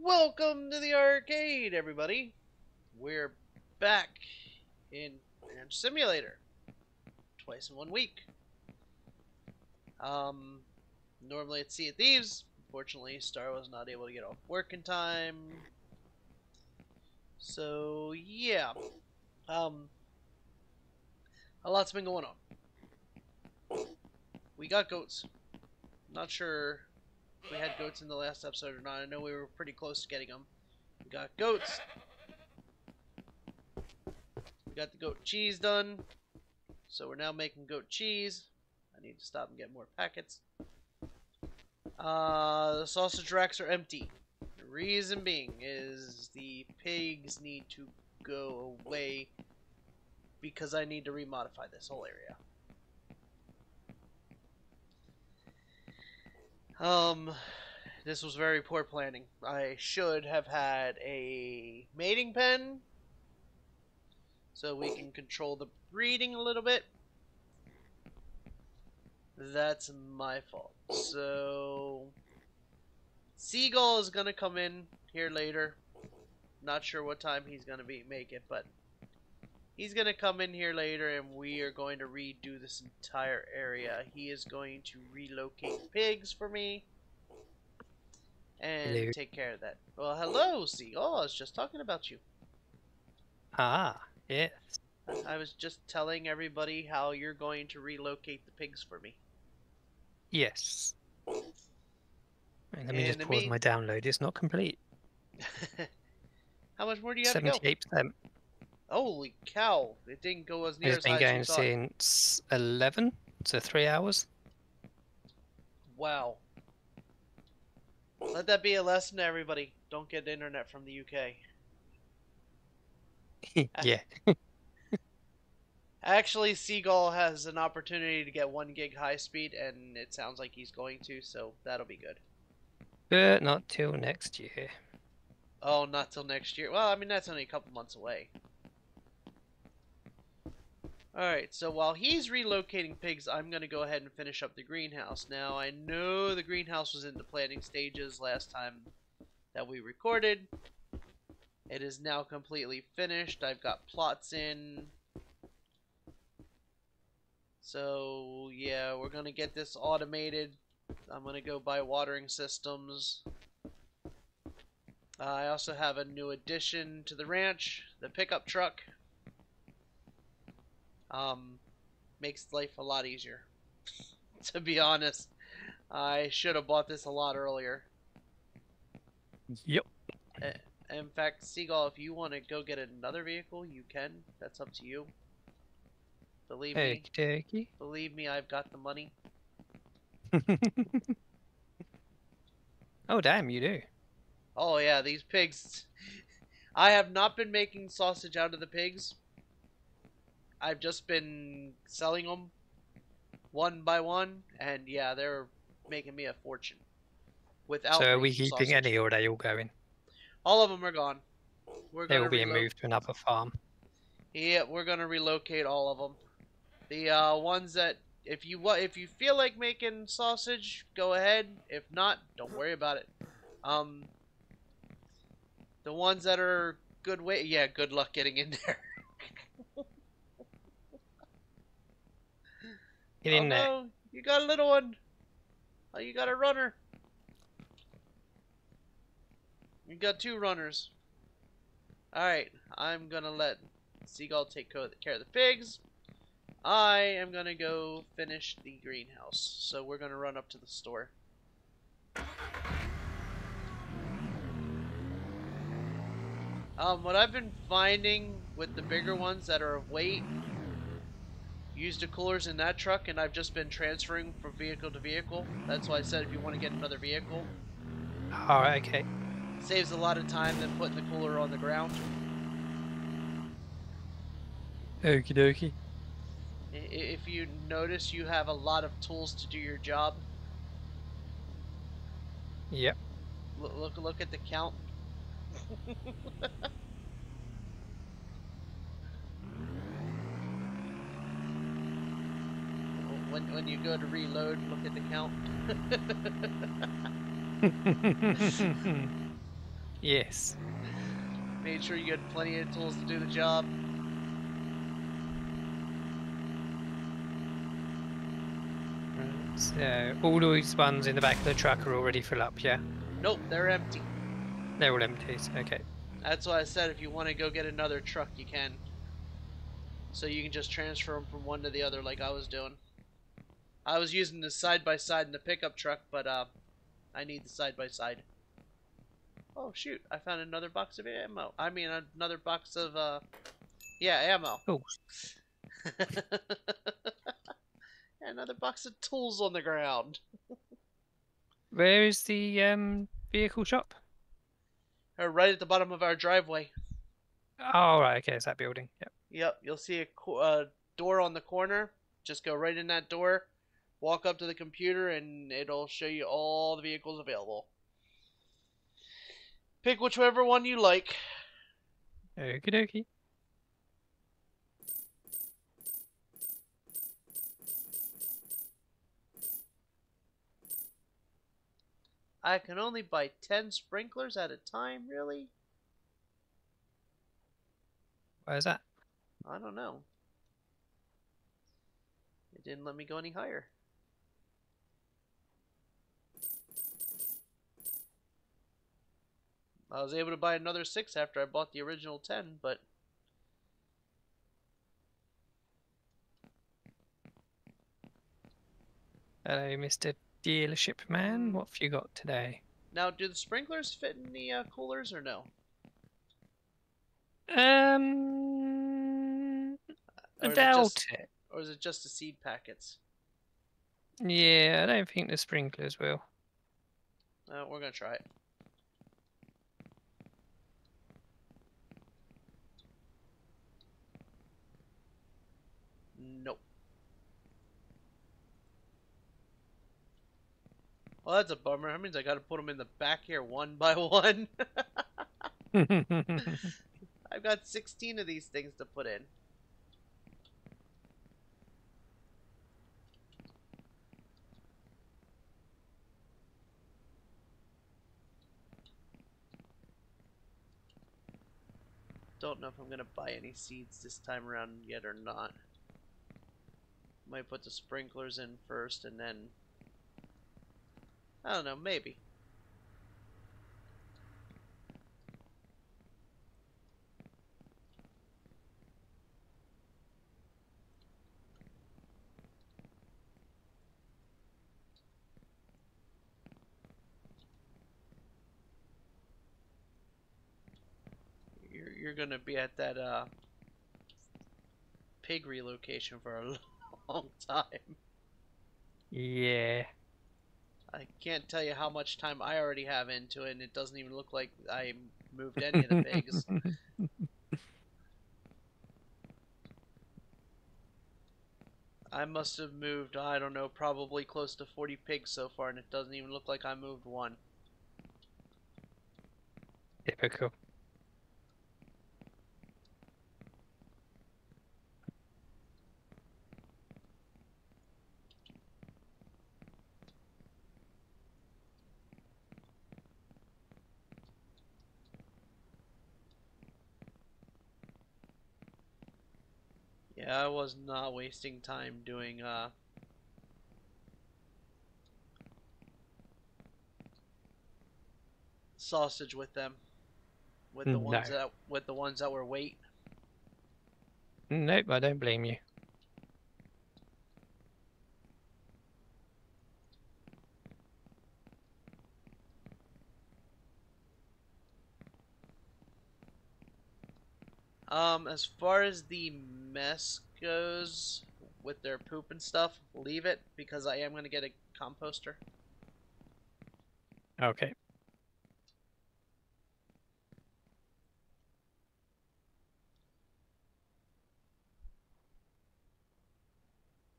Welcome to the arcade, everybody. We're back in Ranch Simulator. Twice in one week. Um, normally it's Sea of Thieves. Unfortunately, Star was not able to get off work in time. So, yeah. Um, a lot's been going on. We got goats. Not sure we had goats in the last episode or not. I know we were pretty close to getting them. We got goats. We got the goat cheese done. So we're now making goat cheese. I need to stop and get more packets. Uh, the sausage racks are empty. The reason being is the pigs need to go away because I need to remodify this whole area. Um, this was very poor planning. I should have had a mating pen so we can control the breeding a little bit. That's my fault. So, Seagull is gonna come in here later. Not sure what time he's gonna be make it, but he's gonna come in here later, and we are going to redo this entire area. He is going to relocate pigs for me and Hello. take care of that. Well, hello, Seagull. I was just talking about you. Ah, yes. I was just telling everybody how you're going to relocate the pigs for me. Yes. Wait, let me And just pause my download. It's not complete. How much more do you have to go? Seventy-eight percent. Holy cow! It didn't go as near It's as been going since eleven, so three hours. Wow. Let that be a lesson to everybody. Don't get internet from the UK. yeah. Actually, Seagull has an opportunity to get one gig high speed, and it sounds like he's going to, so that'll be good. But not till next year. Oh, not till next year. Well, I mean that's only a couple months away. Alright, so while he's relocating pigs, I'm going to go ahead and finish up the greenhouse. Now, I know the greenhouse was in the planning stages last time that we recorded. It is now completely finished. I've got plots in. So, yeah, we're going to get this automated. I'm going to go buy watering systems. Uh, I also have a new addition to the ranch, the pickup truck. Um, makes life a lot easier. to be honest, I should have bought this a lot earlier. Yep. In fact, Seagull, if you want to go get another vehicle, you can. That's up to you. Believe me, Okie believe me, I've got the money. oh damn, you do. Oh yeah, these pigs. I have not been making sausage out of the pigs. I've just been selling them one by one, and yeah, they're making me a fortune. Without so are we keeping sausage. any, or are they all going? All of them are gone. We're they will be relo- moved to another farm. Yeah, we're gonna relocate all of them. The uh, ones that, if you if you feel like making sausage, go ahead. If not, don't worry about it. Um, the ones that are good way, yeah, good luck getting in there. Get in oh, there. no, you got a little one. Oh, you got a runner. You got two runners. Alright, I'm gonna let Seagull take care of the pigs. I am gonna go finish the greenhouse. So we're gonna run up to the store. Um, what I've been finding with the bigger ones that are of weight, used the coolers in that truck, and I've just been transferring from vehicle to vehicle. That's why I said if you want to get another vehicle, Alright, okay. saves a lot of time than putting the cooler on the ground. Okie dokie. If you notice, you have a lot of tools to do your job. Yep. Look, look, look at the count. when when you go to reload, look at the count. Yes. Made sure you had plenty of tools to do the job. So all those ones in the back of the truck are already full up, yeah? Nope, they're empty. They're all empties. Okay. That's why I said if you want to go get another truck, you can. So you can just transfer them from one to the other like I was doing. I was using the side by side in the pickup truck, but uh, I need the side by side. Oh shoot! I found another box of ammo. I mean, another box of uh, yeah, ammo. Oh, another box of tools on the ground. where is the um vehicle shop? Uh, right at the bottom of our driveway. Oh, right. Okay, it's that building. Yep. Yep, you'll see a uh, door on the corner. Just go right in that door, walk up to the computer, and it'll show you all the vehicles available. Pick whichever one you like. Okie dokie. I can only buy 10 sprinklers at a time, really? Why is that? I don't know. It didn't let me go any higher. I was able to buy another 6 after I bought the original 10, but Hello, Mr. Dealership Man. What have you got today? now do the sprinklers fit in the uh, coolers or no? Um, Or is it doubt just- it. Or is it just the seed packets? Yeah, I don't think the sprinklers will. Uh, we're gonna try it. Nope. Well, that's a bummer. That means I gotta put them in the back here one by one. I've got 16 of these things to put in. Don't know if I'm gonna buy any seeds this time around yet or not. Might put the sprinklers in first and then. I don't know, maybe. You're, you're gonna be at that uh pig relocation for a long time. yeah. I can't tell you how much time I already have into it, and it doesn't even look like I moved any of the pigs. I must have moved, I don't know, probably close to 40 pigs so far, and it doesn't even look like I moved one. Typical. Yeah, I was not wasting time doing, uh... Sausage with them. With the No. ones that with the ones that were weight. Nope, I don't blame you. Um, as far as the mess goes with their poop and stuff, leave it because I am gonna get a composter. Okay.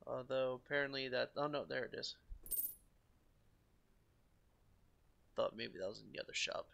Although apparently that oh no, there it is. Thought maybe that was in the other shop.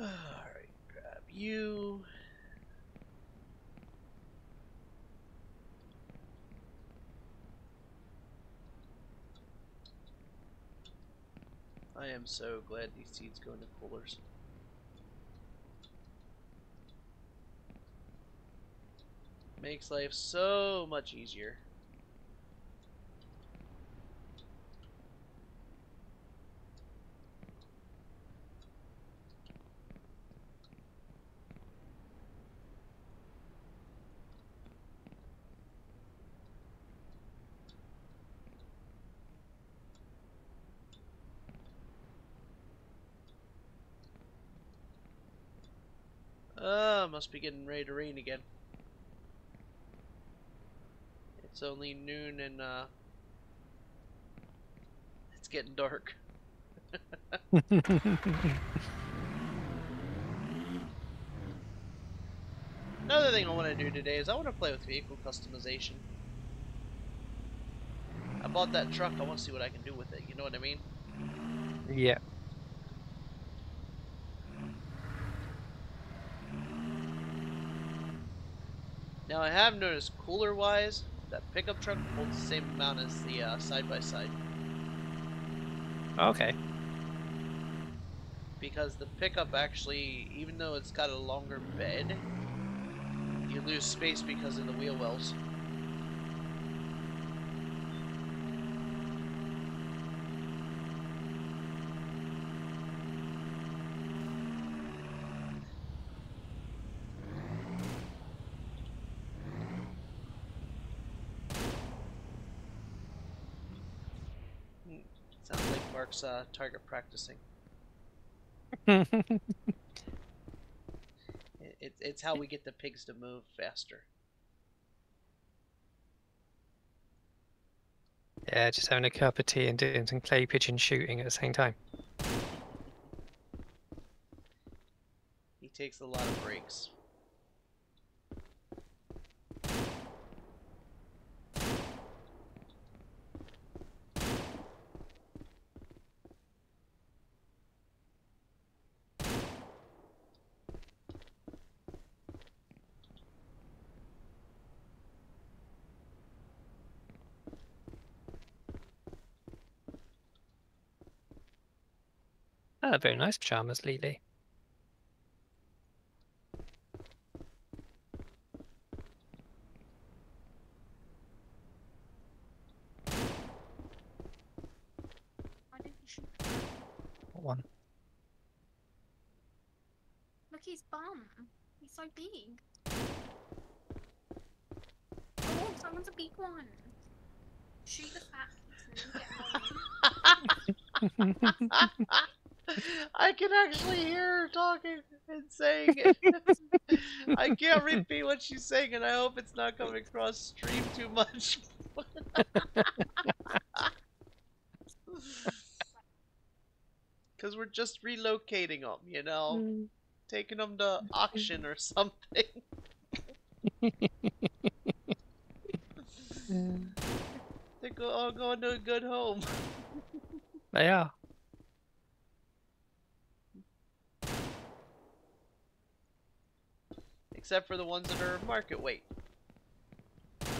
Alright, grab you. I am so glad these seeds go into coolers. Makes life so much easier. Uh, must be getting ready to rain again. It's only noon and uh it's getting dark. Another thing I want to do today is I want to play with vehicle customization. I bought that truck, I want to see what I can do with it, you know what I mean? yeah. Now I have noticed cooler wise, that pickup truck holds the same amount as the uh, side by side. Okay. Because the pickup actually, even though it's got a longer bed, you lose space because of the wheel wells. Sounds like Mark's uh, target practicing. It, it, it's how we get the pigs to move faster. yeah, just having a cup of tea and doing some clay pigeon shooting at the same time. He takes a lot of breaks. Ah, very nice pajamas, Lily. Why didn't you shoot? What one? Look his bum. He's so big. Oh, someone's a big one. Shoot the fat kitten. Get him. I can actually hear her talking and saying it. I can't repeat what she's saying, and I hope it's not coming across stream too much. Because we're just relocating them, you know? Mm. Taking them to auction or something. They're go- all going to a good home. They are. Except for the ones that are market weight.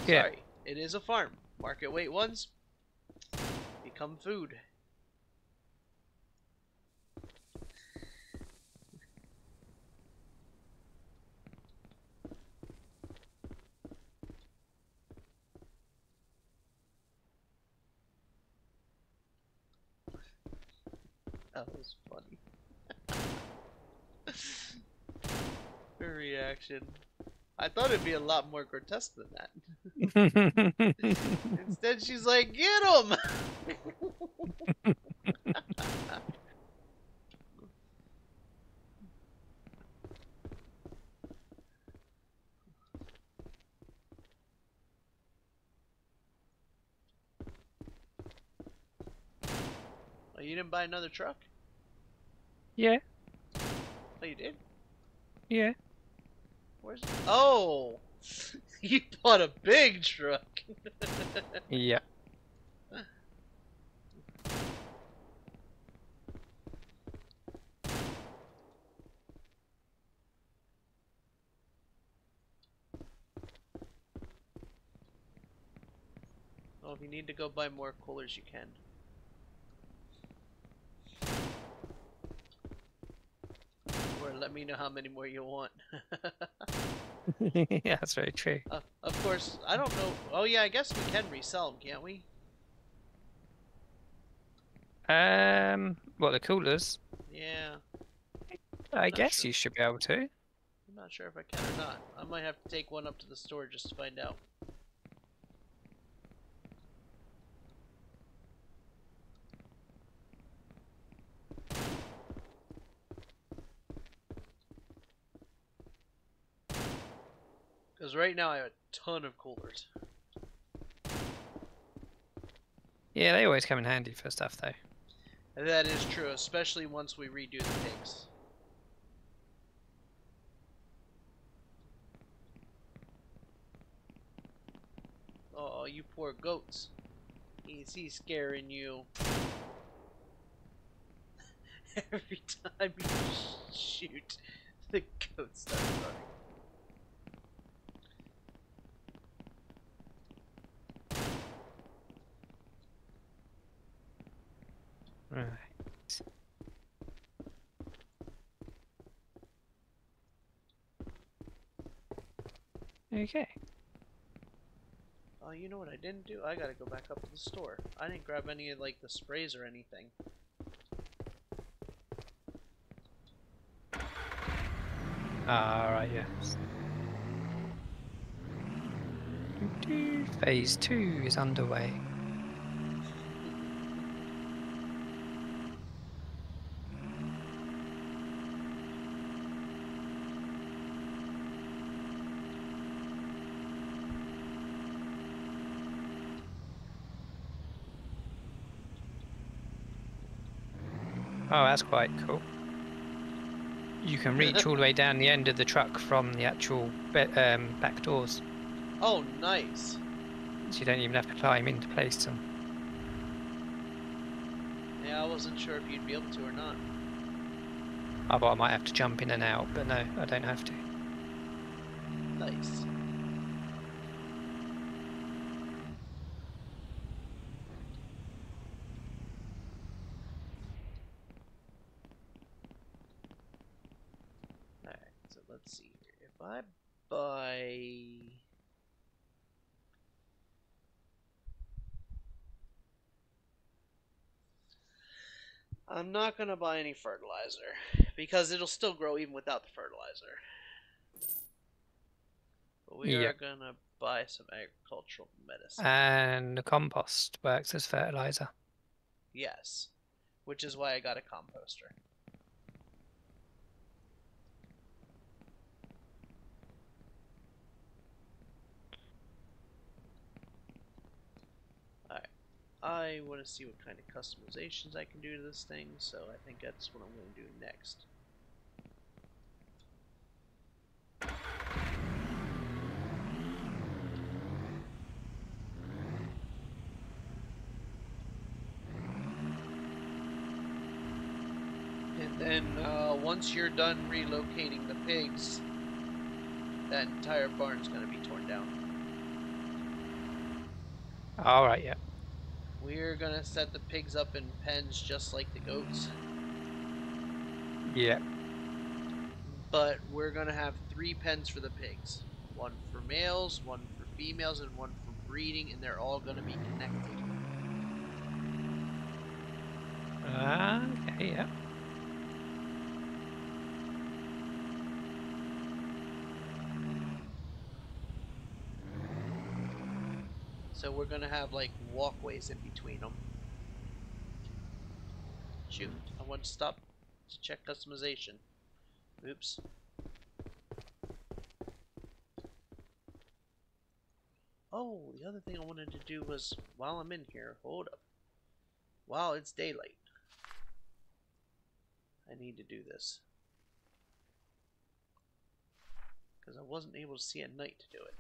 Yeah. Sorry, it is a farm. Market weight ones become food. That was funny. Her reaction. I thought it'd be a lot more grotesque than that. Instead, she's like, "Get him!" oh, you didn't buy another truck? yeah, Oh, you did? yeah. Where's Oh! you bought a big truck! yeah. Well, if you need to go buy more coolers, you can. Or let me know how many more you want. yeah, that's very true. uh, of course, I don't know. Oh yeah, I guess we can resell them, can't we? Um, what the coolers? Yeah. I Not guess sure. you should be able to. I'm not sure if I can or not. I might have to take one up to the store just to find out. Because right now I have a ton of coolers. Yeah, they always come in handy for stuff though. And that is true, especially once we redo the tanks. Oh, you poor goats. Is he scaring you? Every time you shoot, the goats start running. Right. Okay. Oh, you know what I didn't do? I gotta go back up to the store. I didn't grab any of like the sprays or anything. Ah, Alright, yes. Phase two is underway. Oh, that's quite cool. You can reach all the way down the end of the truck from the actual be- um, back doors, Oh, nice. so you don't even have to climb in to place them. Yeah, I wasn't sure if you'd be able to or not. I thought I might have to jump in and out, but no, I don't have to. Nice. Alright, so let's see here. If I buy. I'm not gonna buy any fertilizer because it'll still grow even without the fertilizer. But we Yeah. are gonna buy some agricultural medicine. And the compost works as fertilizer. yes, which is why I got a composter. Alright, I want to see what kind of customizations I can do to this thing, so I think that's what I'm going to do next. And then uh, once you're done relocating the pigs, that entire barn's going to be torn down. Alright, yeah. We're going to set the pigs up in pens just like the goats, Yeah. but we're going to have three pens for the pigs one for males, one for females, and one for breeding, and they're all going to be connected. Ah, okay, yeah. So we're to have like walkways in between them. Shoot, I want to stop to check customization. Oops. Oh, the other thing I wanted to do was while I'm in here, hold up. Wow, it's daylight. I need to do this. Because I wasn't able to see at night to do it.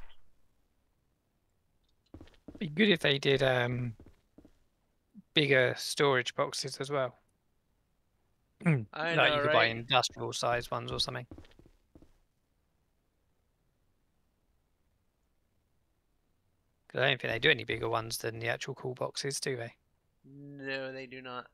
Be good if they did um bigger storage boxes as well. I like know, you could buy industrial sized ones or something. 'Cause I don't think they do any bigger ones than the actual cool boxes, do they? No, they do not.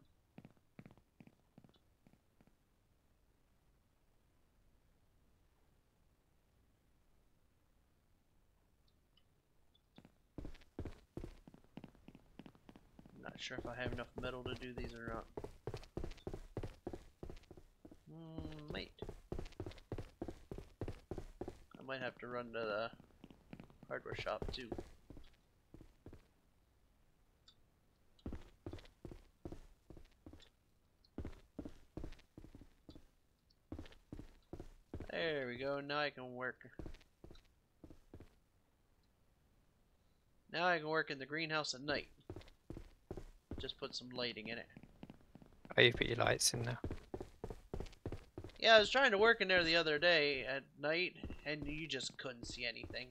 Not sure if I have enough metal to do these or not. Mm. I might have to run to the hardware shop too. There we go. Now I can work. Now I can work in the greenhouse at night. Just put some lighting in it. Oh, you put your lights in there. Yeah, I was trying to work in there the other day at night, and you just couldn't see anything.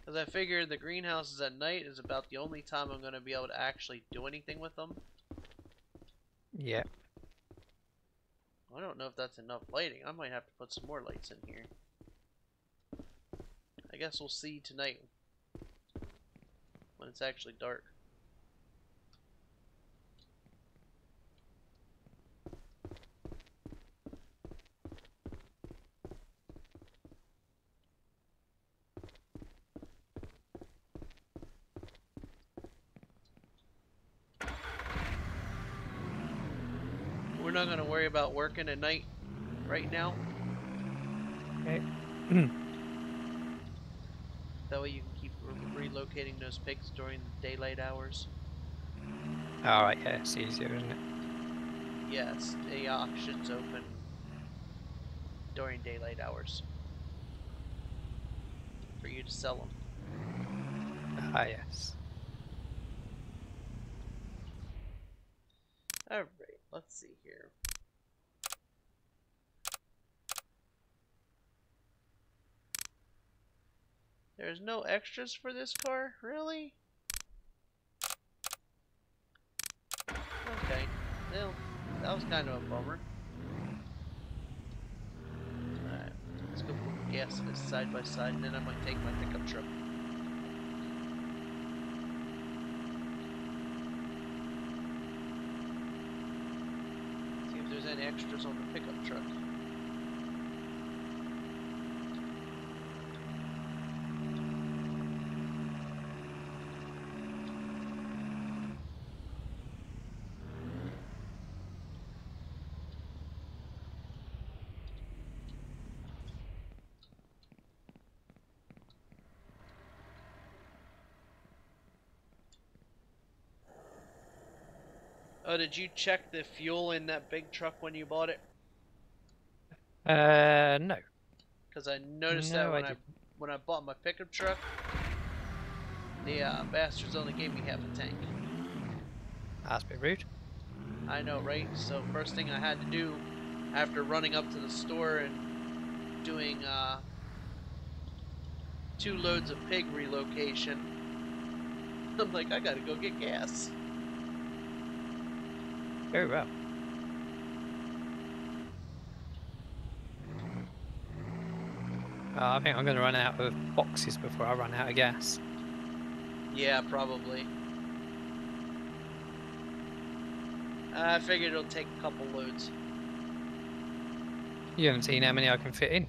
Because I figured the greenhouses at night is about the only time I'm going to be able to actually do anything with them. Yeah. I don't know if that's enough lighting. I might have to put some more lights in here. I guess we'll see tonight when it's actually dark. We're not going to worry about working at night right now. Okay. That way you can keep re- relocating those pigs during the daylight hours. Alright, yeah, it's easier, isn't it? Yes, the auction's open during daylight hours for you to sell them. Ah, yes. Alright, let's see here. There's no extras for this car? Really? Okay. Well, that was kind of a bummer. Alright, let's go put gas in this side by side and then I might take my pickup truck. See if there's any extras on the pickup truck. Oh, did you check the fuel in that big truck when you bought it? Uh, no. Because I noticed No, that when I, when I bought my pickup truck, the uh, bastards only gave me half a tank. That's a bit rude. I know, right? So first thing I had to do after running up to the store and doing uh, two loads of pig relocation, I'm like, I gotta go get gas. Very well. Uh, I think I'm going to run out of boxes before I run out of gas. Yeah, probably. I figured it'll take a couple loads. You haven't seen how many I can fit in.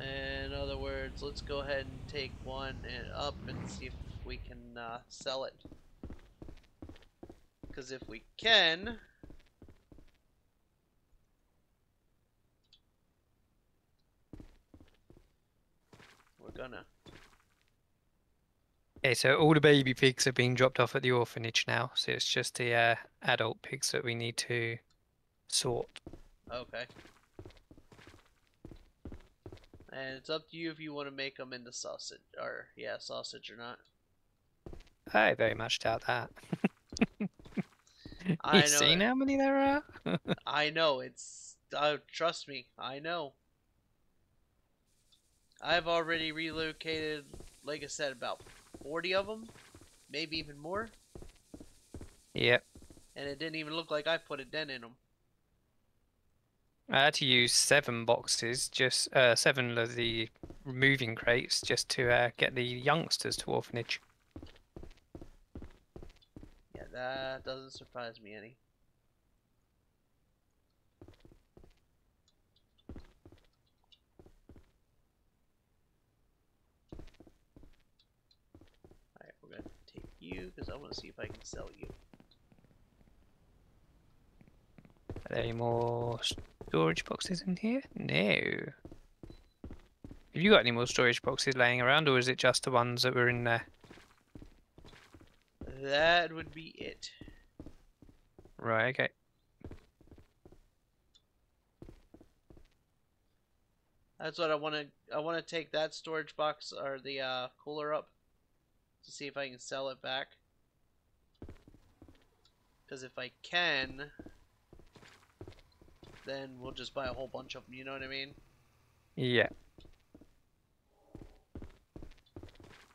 In other words, let's go ahead and take one and up and see if we can uh, sell it. Because if we can, we're gonna. Okay, so all the baby pigs are being dropped off at the orphanage now, so it's just the uh, adult pigs that we need to sort. Okay. And it's up to you if you want to make them into sausage, or yeah, sausage or not. I very much doubt that. I You've know seen it. how many there are? I know it's. Uh, trust me, I know. I've already relocated, like I said, about forty of them, maybe even more. Yep. and it didn't even look like I put a dent in them. I had to use seven boxes, just uh, seven of the moving crates, just to uh, get the youngsters to orphanage. Yeah, that doesn't surprise me any. Alright, we're gonna take you because I want to see if I can sell you. Are there any more storage boxes in here? No. Have you got any more storage boxes laying around, or is it just the ones that were in there? That would be it. Right, okay. That's what I want to. I want to take that storage box or the uh, cooler up to see if I can sell it back. Because if I can, then we'll just buy a whole bunch of them. You know what I mean? Yeah.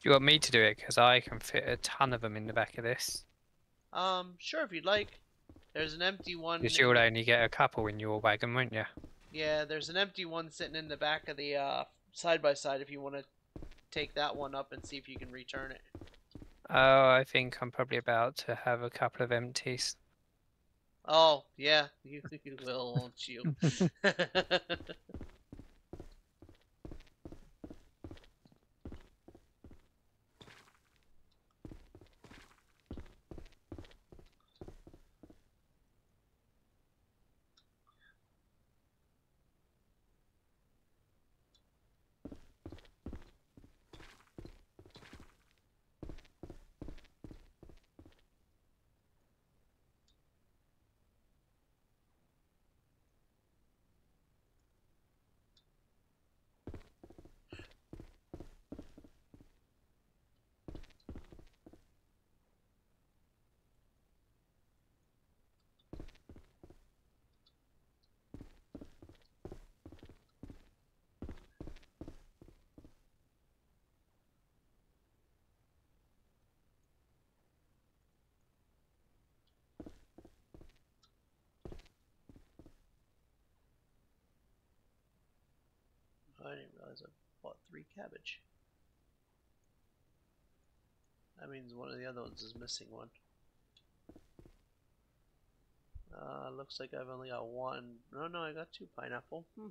You want me to do it? Because I can fit a ton of them in the back of this. Um, sure if you'd like. There's an empty one. Because you'll only get a couple in your wagon, won't you? Yeah, there's an empty one sitting in the back of the uh, side by side. If you want to take that one up and see if you can return it. Oh, I think I'm probably about to have a couple of empties. Oh yeah, you, you will, won't you? I didn't bought three cabbage. That means one of the other ones is missing one. Uh, looks like I've only got one. No, no, I got two pineapple. Hmm.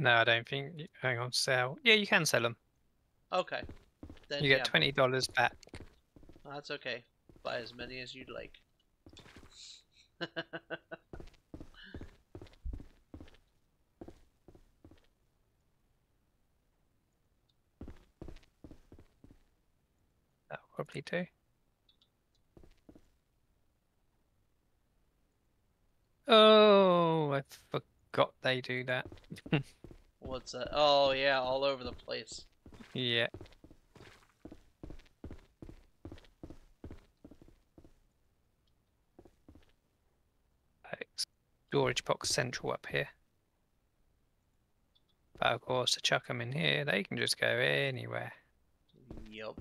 No, I don't think. Hang on, sell. Yeah, you can sell them. Okay. Then You yeah, get twenty dollars back. That's okay. Buy as many as you'd like. That'll probably do. Oh, I forgot they do that. What's that? Oh yeah, all over the place. Yeah. Storage box central up here. But of course, to chuck them in here, they can just go anywhere. Yup.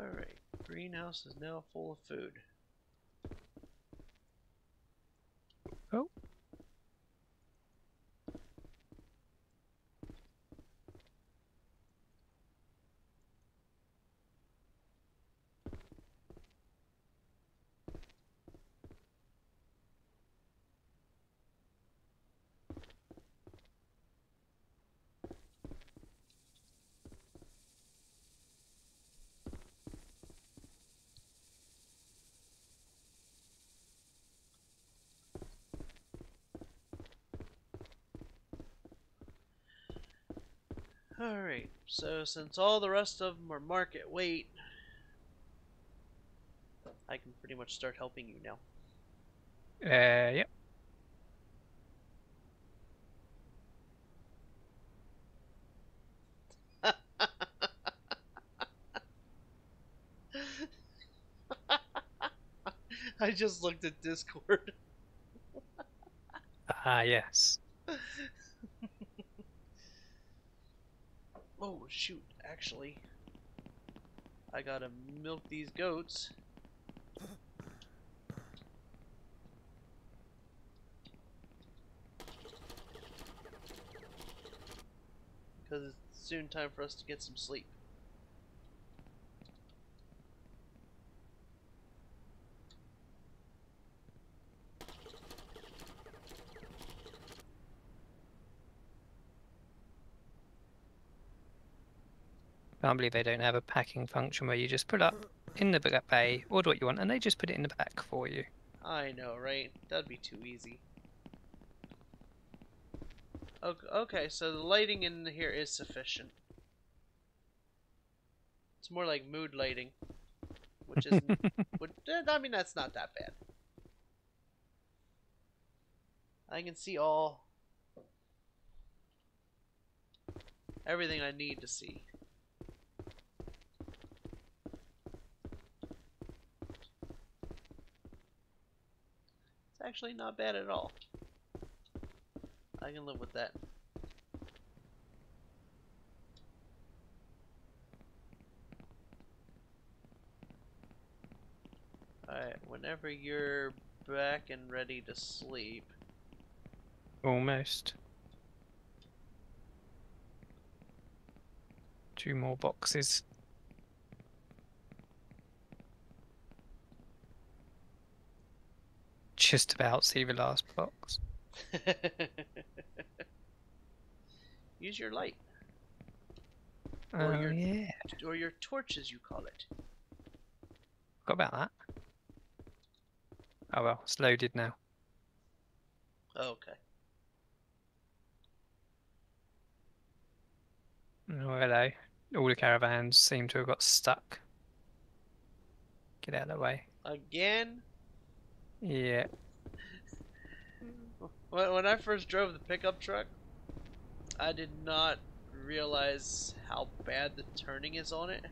Alright, greenhouse is now full of food. Alright, so since all the rest of them are market weight, I can pretty much start helping you now. Uh, yep. I just looked at Discord. Ah, yes. Oh, shoot, actually. I gotta milk these goats. Because it's soon time for us to get some sleep. Can't believe they don't have a packing function where you just put up in the ba- bay, order what you want, and they just put it in the back for you. I know, right? That'd be too easy. Okay, so the lighting in here is sufficient. It's more like mood lighting, which isn't. which, eh, I mean, that's not that bad. I can see all everything I need to see. Actually not bad at all. I can live with that. Alright, whenever you're back and ready to sleep, Almost. Two more boxes. Just about see the last box. use your light, Oh Or your- yeah, or your torch as you call it. forgot about that. Oh well, it's loaded now. Oh, okay. Oh hello. All the caravans seem to have got stuck. Get out of the way. Again, Yeah. when when I first drove the pickup truck, I did not realize how bad the turning is on it.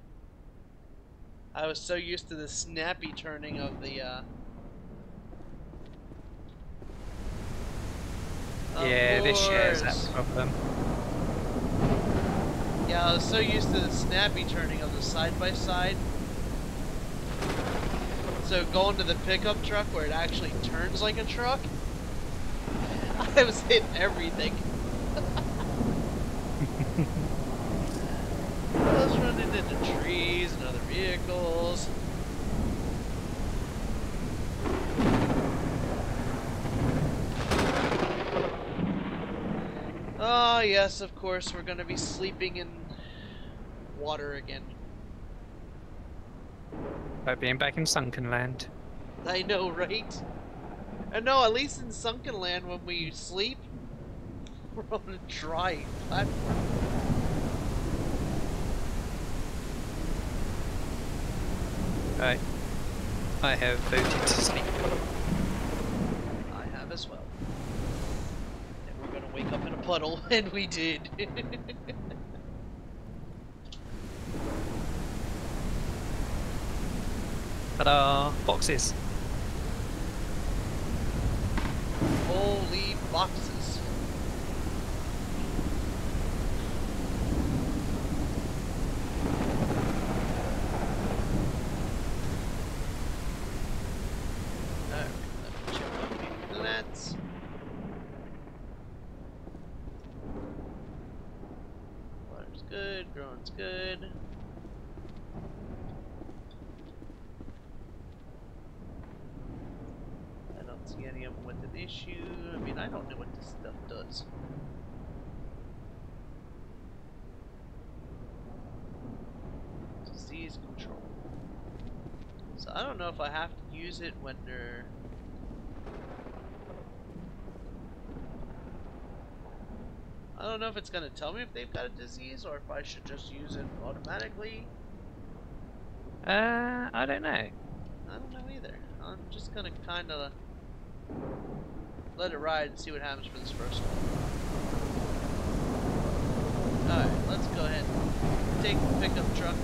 I was so used to the snappy turning of the uh yeah, this shares that problem. Yeah, I was so used to the snappy turning of the side by side. So going to the pickup truck where it actually turns like a truck, I was hitting everything. I was running into trees and other vehicles. Oh, yes, of course, we're gonna be sleeping in water again. By being back in Sunkenland. I know, right? And no, at least in Sunkenland, when we sleep, we're on a dry platform. Right. I have voted to sleep. I have as well. And we're gonna wake up in a puddle, and we did. Ta-da! Boxes. Holy boxes. See any of them with an issue. I mean, I don't know what this stuff does. Disease control. So I don't know if I have to use it when they're I don't know if it's gonna tell me if they've got a disease or if I should just use it automatically. Uh, I don't know. I don't know either. I'm just gonna kind of let it ride and see what happens for this first one. Alright, let's go ahead and take the pickup truck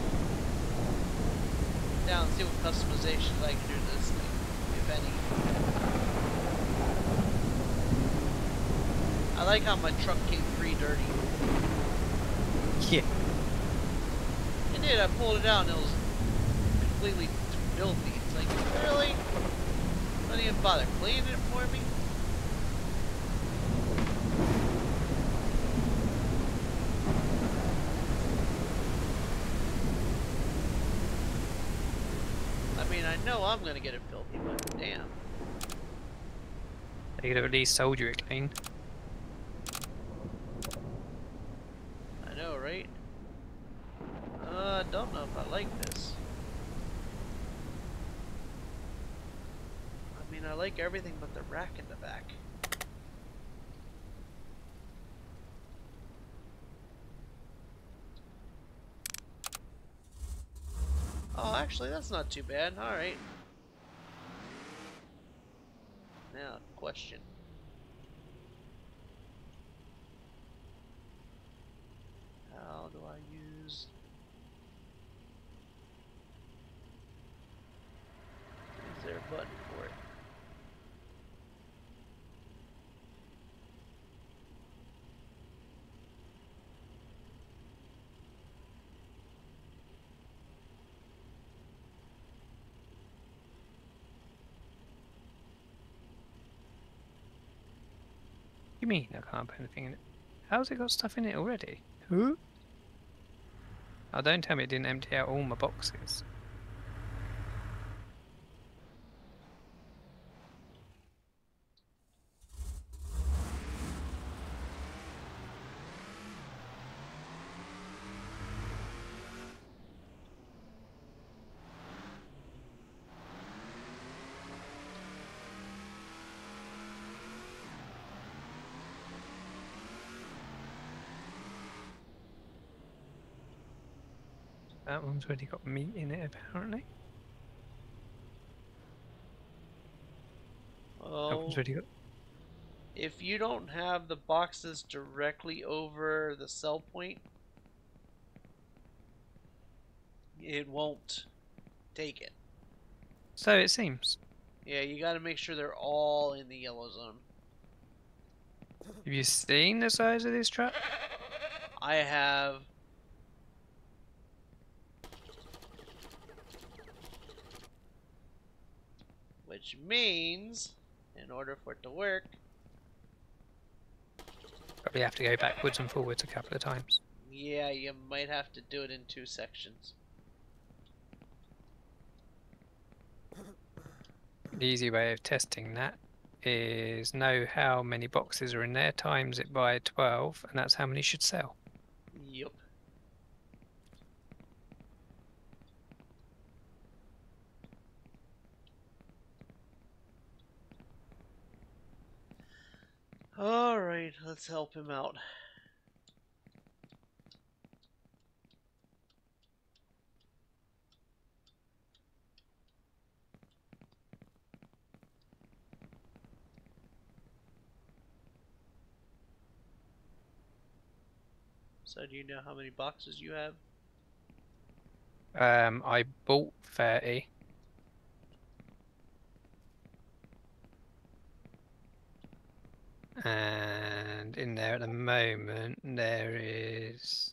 down and see what customizations I can do to this thing, if any. I like how my truck came free dirty. Yeah. It did, I pulled it out and it was completely filthy. It's like, really? Don't even bother cleaning it for me? I mean, I know I'm gonna get it filthy, but damn. They could have at least you it clean. I know, right? Uh, I don't know if I like this. I mean, I like everything but the rack in the back. Oh, actually, that's not too bad. Alright. Now, question. How do I use... Is there a button for it? You mean I can't put anything in it? How's it got stuff in it already? Who? Oh, don't tell me it didn't empty out all my boxes. That one's already got meat in it, apparently. That Oh, one's already got. if you don't have the boxes directly over the sell point, it won't take it. So it seems. Yeah, you gotta make sure they're all in the yellow zone. Have you seen the size of this truck? I have which means in order for it to work Probably have to go backwards and forwards a couple of times. yeah you might have to do it in two sections The easy way of testing that is know how many boxes are in there, times it by 12, and that's how many should sell. yep all right let's help him out So do you know how many boxes you have? Um, I bought 30. And in there at the moment, there is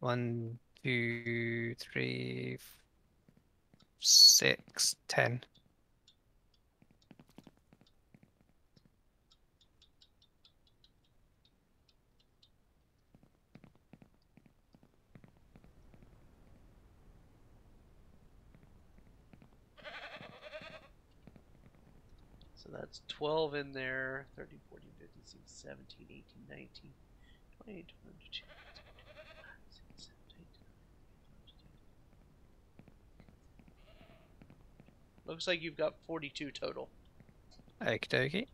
one, two, three, six, ten. So that's 12 in there, 30, 16, 17, 18, 19, 20, 22, 26, 27, 28, Looks like you've got 42 total. Okie dokie.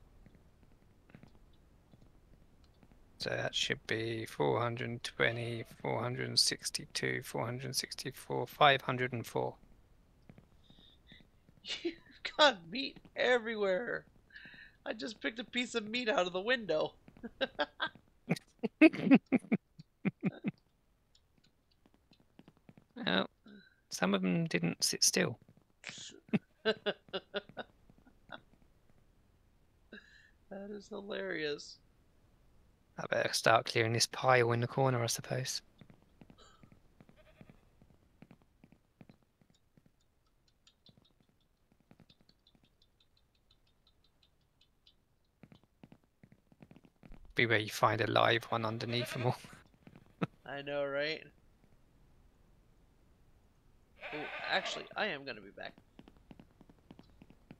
So that should be 420, 462, 464, 504. You've got meat everywhere. I just picked a piece of meat out of the window. Well, some of them didn't sit still. that is hilarious. I better start clearing this pile in the corner, I suppose. Be where you find a live one underneath them all. I know, right? Oh, actually, I am gonna be back.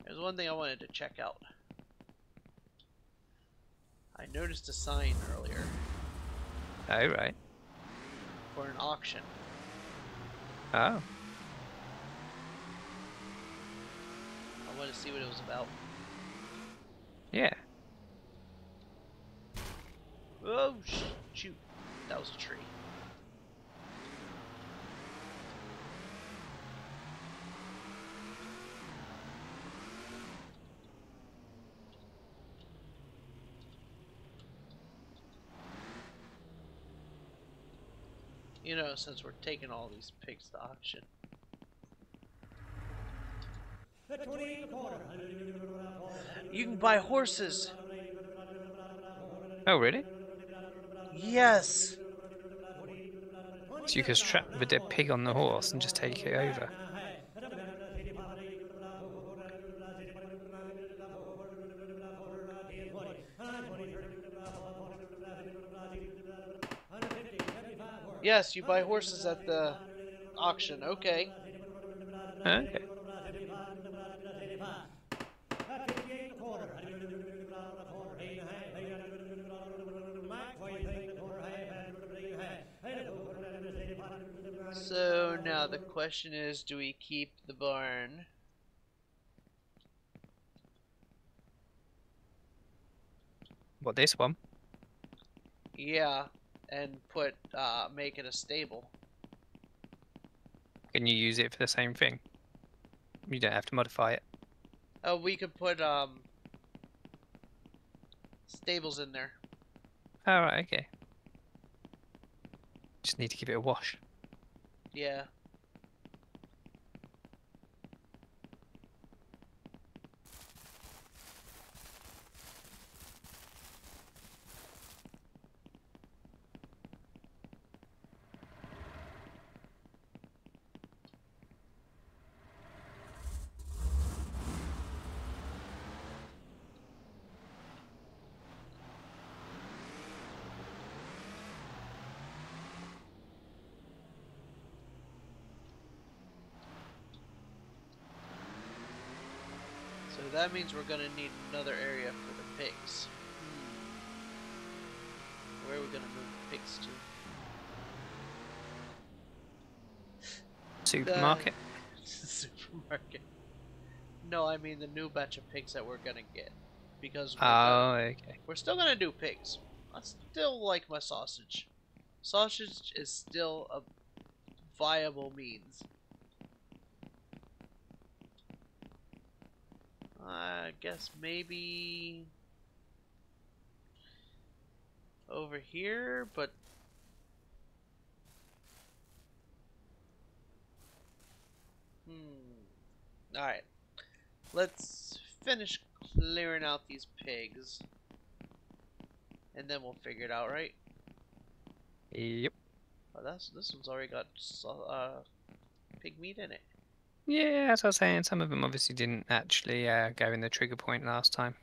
There's one thing I wanted to check out. I noticed a sign earlier Oh, right. for an auction. Oh, I wanted to see what it was about. yeah. Oh, sh- shoot. That was a tree. You know, since we're taking all these pigs to auction. You can buy horses. Oh, really? Yes. So you could strap the dead pig on the horse and just take it over. Yes, you buy horses at the auction. Okay. Okay. Question is, do we keep the barn? What, this one? Yeah, and put uh make it a stable. Can you use it for the same thing? You don't have to modify it. Oh, we could put um stables in there. Alright, okay. Just need to give it a wash. Yeah. So that means we're gonna need another area for the pigs. Hmm. Where are we gonna move the pigs to? Supermarket? Supermarket. No, I mean the new batch of pigs that we're gonna get. Because we're, Oh, gonna- okay. we're still gonna do pigs. I still like my sausage. Sausage is still a viable means. I guess maybe over here, but hmm. All right, let's finish clearing out these pigs, and then we'll figure it out, right? Yep. Oh, that's this one's already got uh, pig meat in it. Yeah, as I was saying, some of them obviously didn't actually uh, go in the trigger point last time.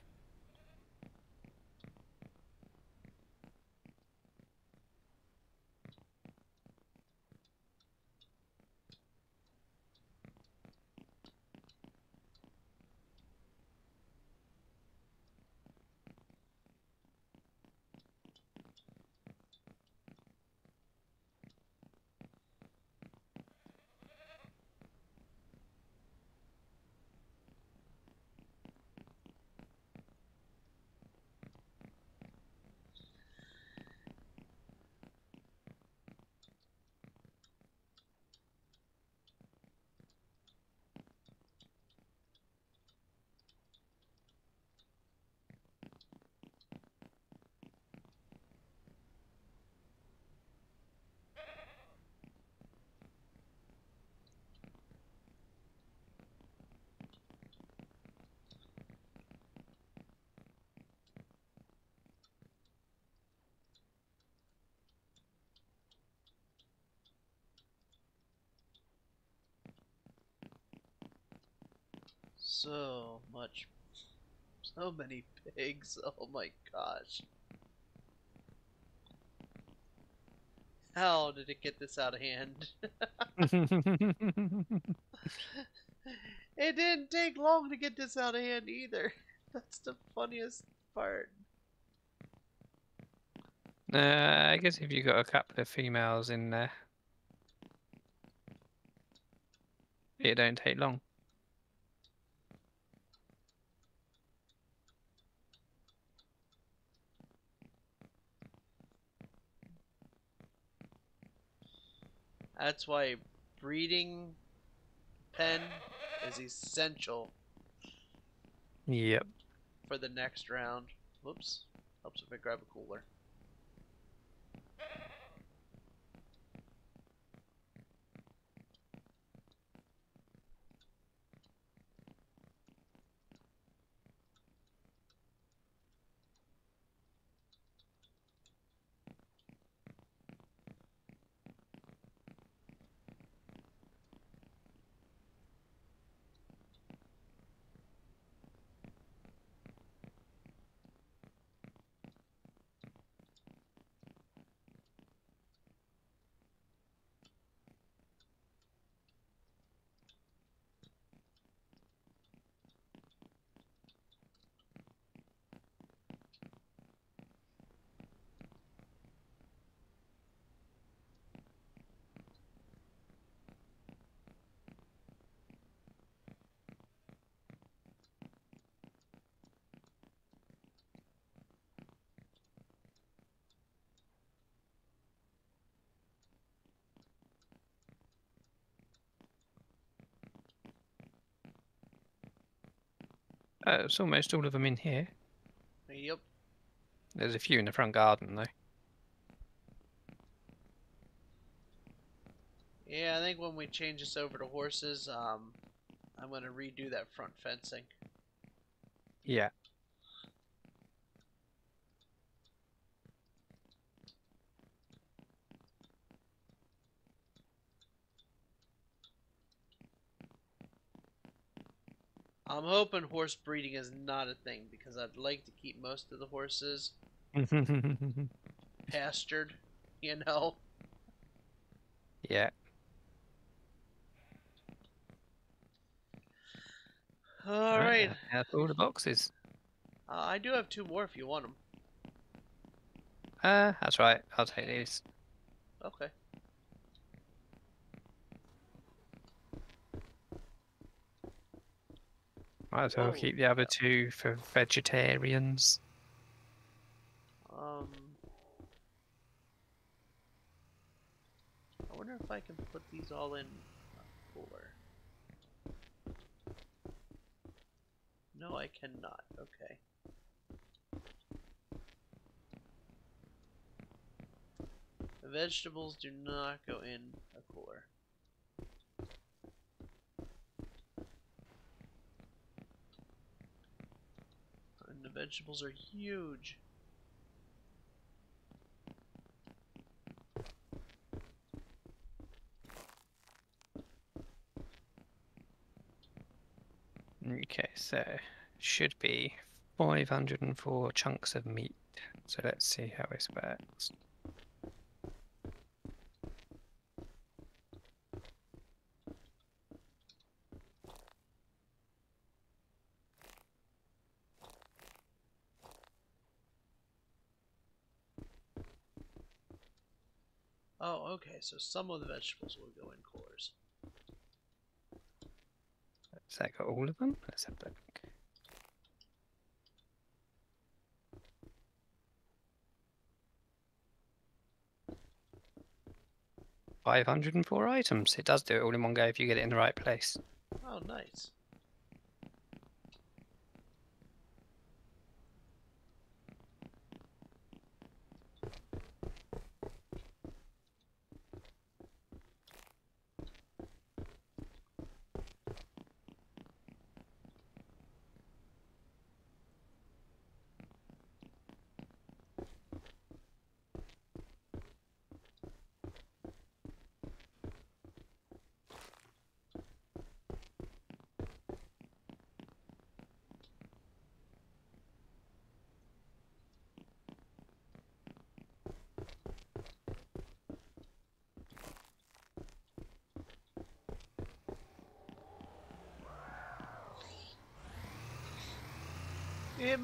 So much. So many pigs. Oh my gosh. How did it get this out of hand? it didn't take long to get this out of hand either. That's the funniest part. uh, I guess if you got a couple of females in there, it don't take long. That's why breeding pen is essential Yep. for the next round. Whoops. Helps if I grab a cooler. Uh, it's almost all of them in here. Yep. There's a few in the front garden though. Yeah, I think when we change this over to horses, um, I'm gonna redo that front fencing. Yeah. I'm hoping horse breeding is not a thing because I'd like to keep most of the horses pastured, you know. yeah. All right, That's all the boxes. uh, I do have two more if you want them. Uh, that's right. I'll take these. Okay. Might as well Oh, keep the other yeah. two for vegetarians. Um, I wonder if I can put these all in a cooler. No, I cannot. Okay. The vegetables do not go in a cooler. And the vegetables are huge. Okay, so should be 504 chunks of meat. So let's see how this works. Oh, okay. So some of the vegetables will go in coolers. Has that got all of them? Let's have a look. Five hundred and four items. It does do it all in one go if you get it in the right place. Oh, nice.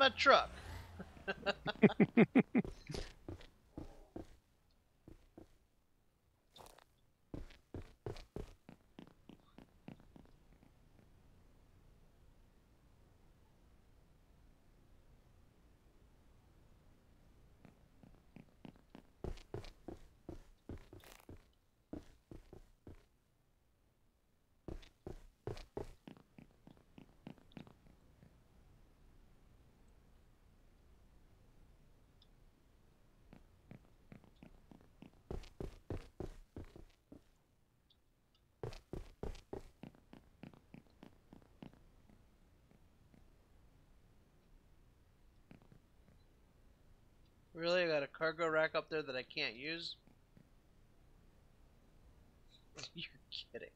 My truck. Really? I got a cargo rack up there that I can't use? You're kidding.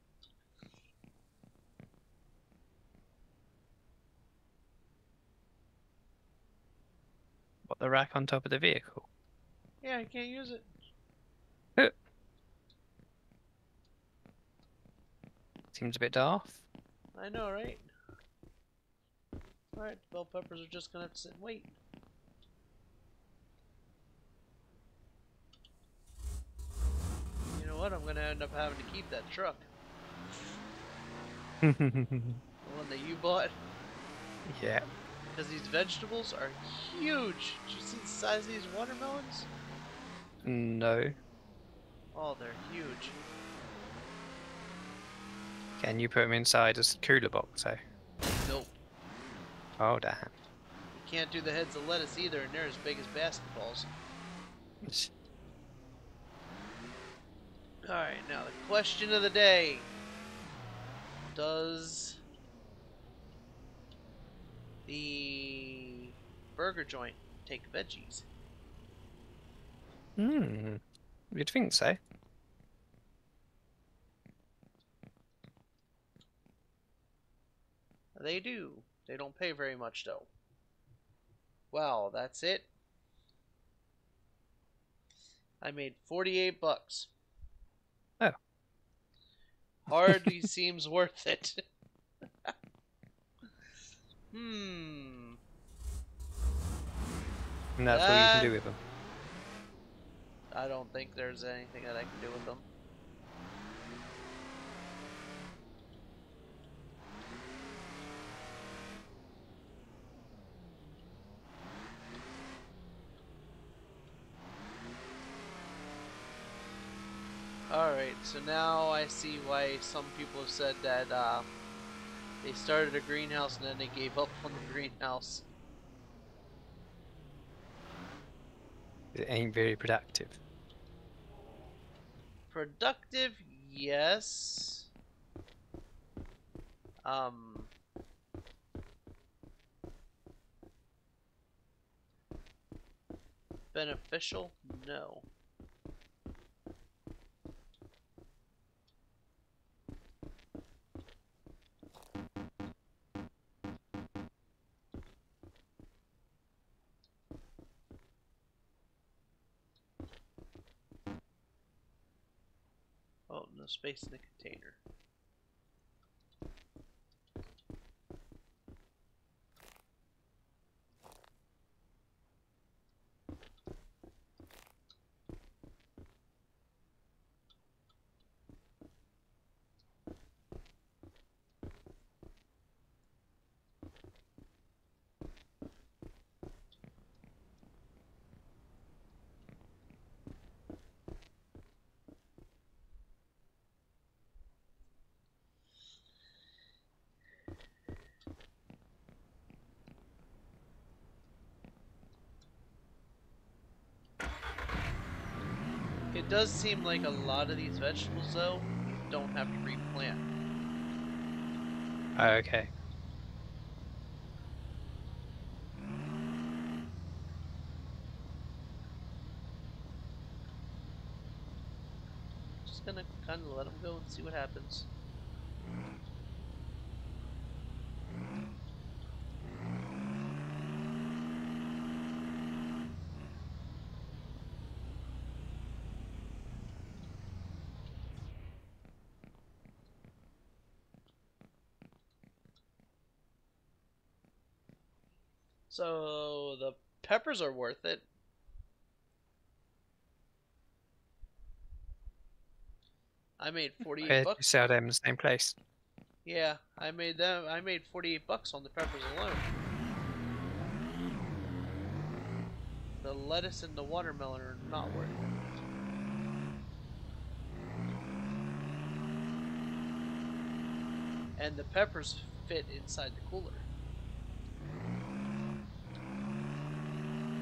What the rack on top of the vehicle? Yeah, I can't use it. Seems a bit daft. I know, right? Alright, bell peppers are just gonna have to sit and wait. You know what? I'm gonna end up having to keep that truck. The one that you bought. yeah. Because these vegetables are huge. Did you see the size of these watermelons? No. Oh, they're huge. Can you put them inside a cooler box though? Nope. Oh damn. You can't do the heads of lettuce either, and they're as big as basketballs. Alright, now the question of the day. Does the burger joint take veggies? Hmm. You'd think so. They do. They don't pay very much though. Well, that's it. I made 48 bucks. Hardly seems worth it. hmm. And that's all you can do with them. I don't think there's anything that I can do with them. Alright, so now I see why some people have said that uh, they started a greenhouse and then they gave up on the greenhouse. It ain't very productive. Productive, yes. Um. Beneficial, no. Space in the container. It does seem like a lot of these vegetables, though, you don't have to replant. Oh, okay. Just gonna kind of let them go and see what happens. So the peppers are worth it. I made Where 48 did bucks. sell them in the same place? Yeah, I made them. I made 48 bucks on the peppers alone. The lettuce and the watermelon are not worth it. And the peppers fit inside the cooler.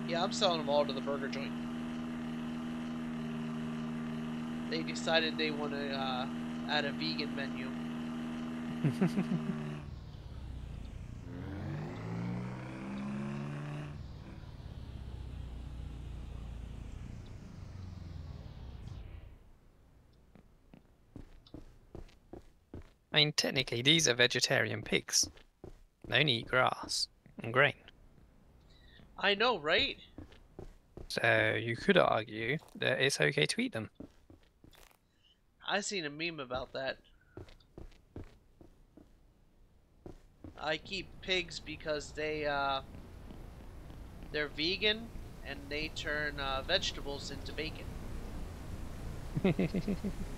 Yeah, I'm selling them all to the burger joint. They decided they want to uh, add a vegan menu. I mean, technically, these are vegetarian pigs. They only eat grass and grain. I know, right? So you could argue that it's okay to eat them. I seen a meme about that. I keep pigs because they uh they're vegan and they turn uh, vegetables into bacon.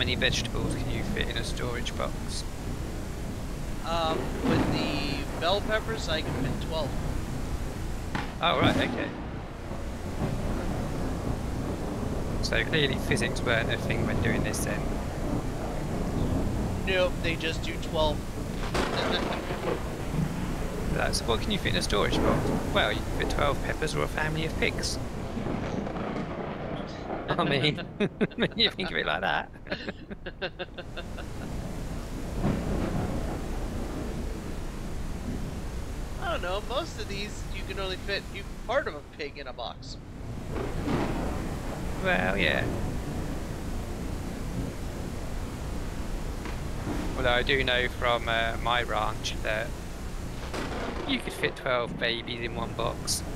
many vegetables can you fit in a storage box? Um, with the bell peppers, I can fit twelve. Oh, right, okay. So clearly physics weren't a thing when doing this then. Nope, they just do twelve. That's, what can you fit in a storage box? Well, you can fit 12 peppers or a family of pigs. I mean, you think of it like that. I don't know. Most of these you can only fit you part of a pig in a box. Well, yeah. Although I do know from uh, my ranch that you could fit 12 babies in one box.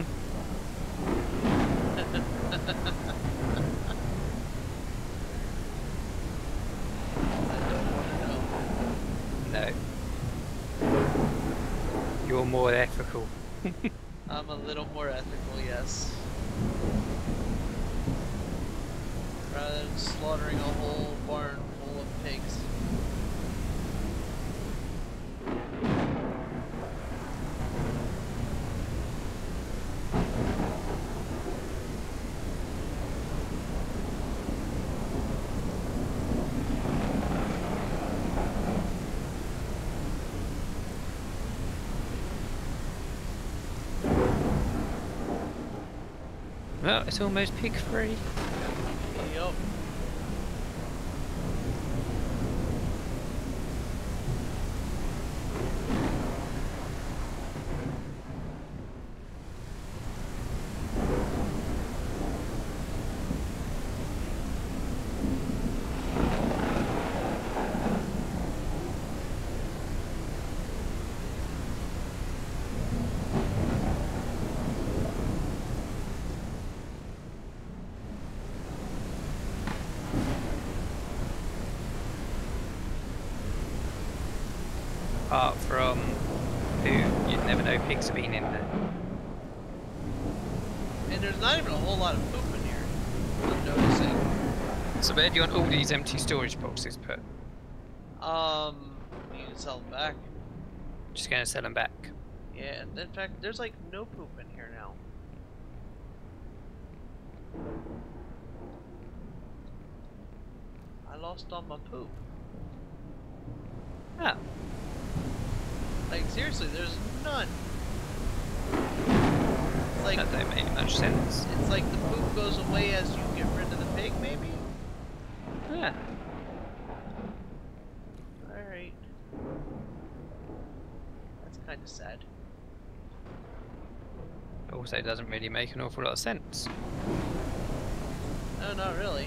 I don't want to know. no. You're more ethical. I'm a little more ethical, yes. Rather than slaughtering a whole barn full of pigs. It's almost pig free. Yup. Apart from who you'd never know pigs have been in there. And there's not even a whole lot of poop in here. I'm noticing. So where do you want all these empty storage boxes put? Um, you can sell them back. Just gonna sell them back. Yeah, and in fact, there's like no poop in here now. I lost all my poop. Oh, Like seriously, there's none. It's like that don't make much sense. it's like the poop goes away as you get rid of the pig, maybe. Yeah. All right. That's kind of sad. It doesn't really make an awful lot of sense. No, not really.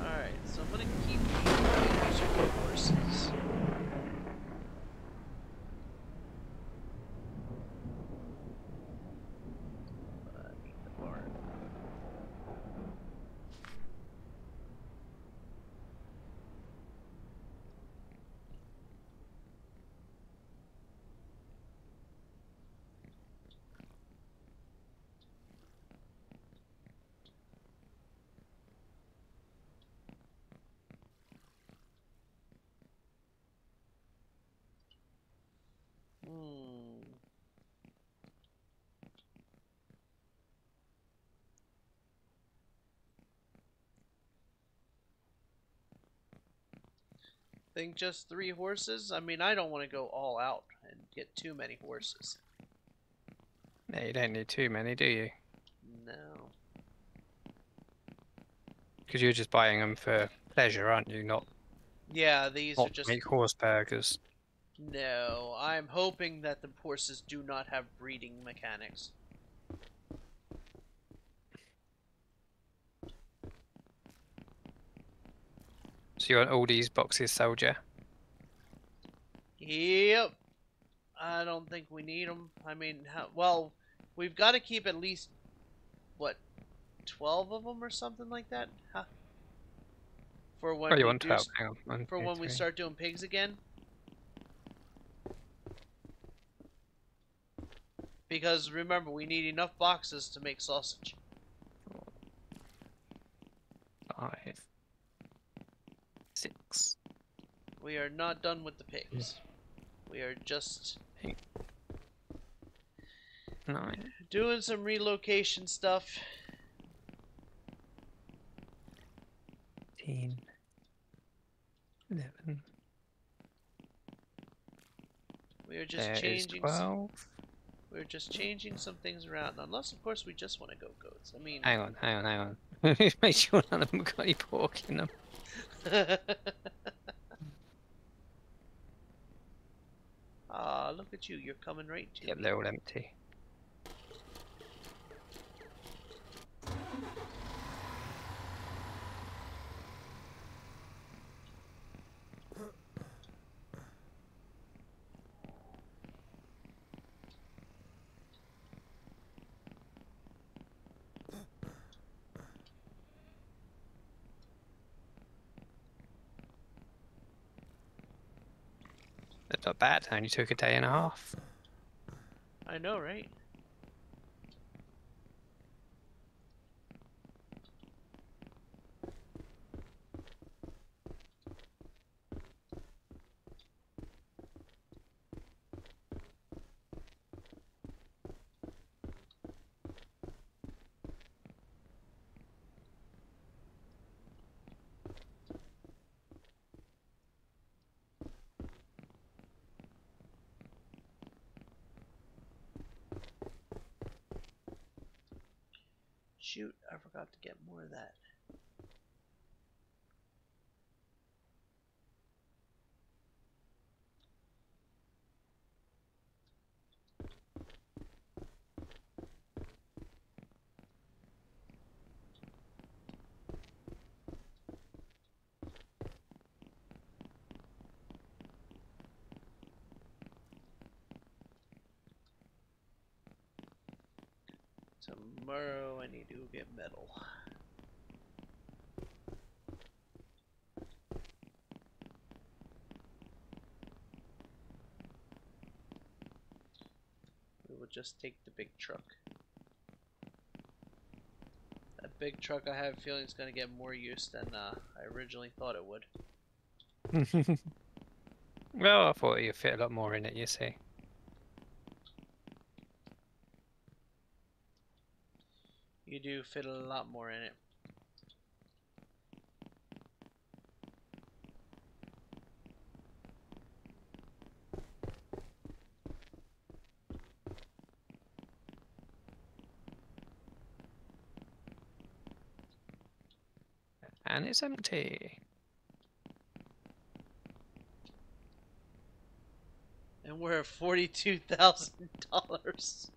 Alright, so I'm gonna keep these raiders horses. Think just three horses? I mean, I don't want to go all out and get too many horses. No, you don't need too many, do you? No. Because you're just buying them for pleasure, aren't you? Not, Yeah, these are not to just. make horse burgers. No, I'm hoping that the horses do not have breeding mechanics. So you want all these boxes soldier. Yep. I don't think we need them. I mean, how, well, we've got to keep at least what, twelve of them or something like that. Huh? For when Oh, you we want do 12? on. One, for two, when we start doing pigs again. Because remember, we need enough boxes to make sausage. Five. Six. We are not done with the pigs. We are just Nine. doing some relocation stuff. Ten. Eleven. We are just There is changing. s- twelve. We're just changing some things around, unless of course we just want to go goats. I mean, Hang on, hang on, hang on. Make sure none of them got any pork in them. Ah, look at you! You're coming right to Yep, me. they're all empty. Not bad. Only took a day and a half. I know, right? Shoot, I forgot to get more of that. Tomorrow I need to get metal. We will just take the big truck. That big truck I have a feeling is going to get more use than uh, I originally thought it would. well, I thought you'd fit a lot more in it, you see. You do fit a lot more in it. And it's empty. And we're at forty-two thousand dollars.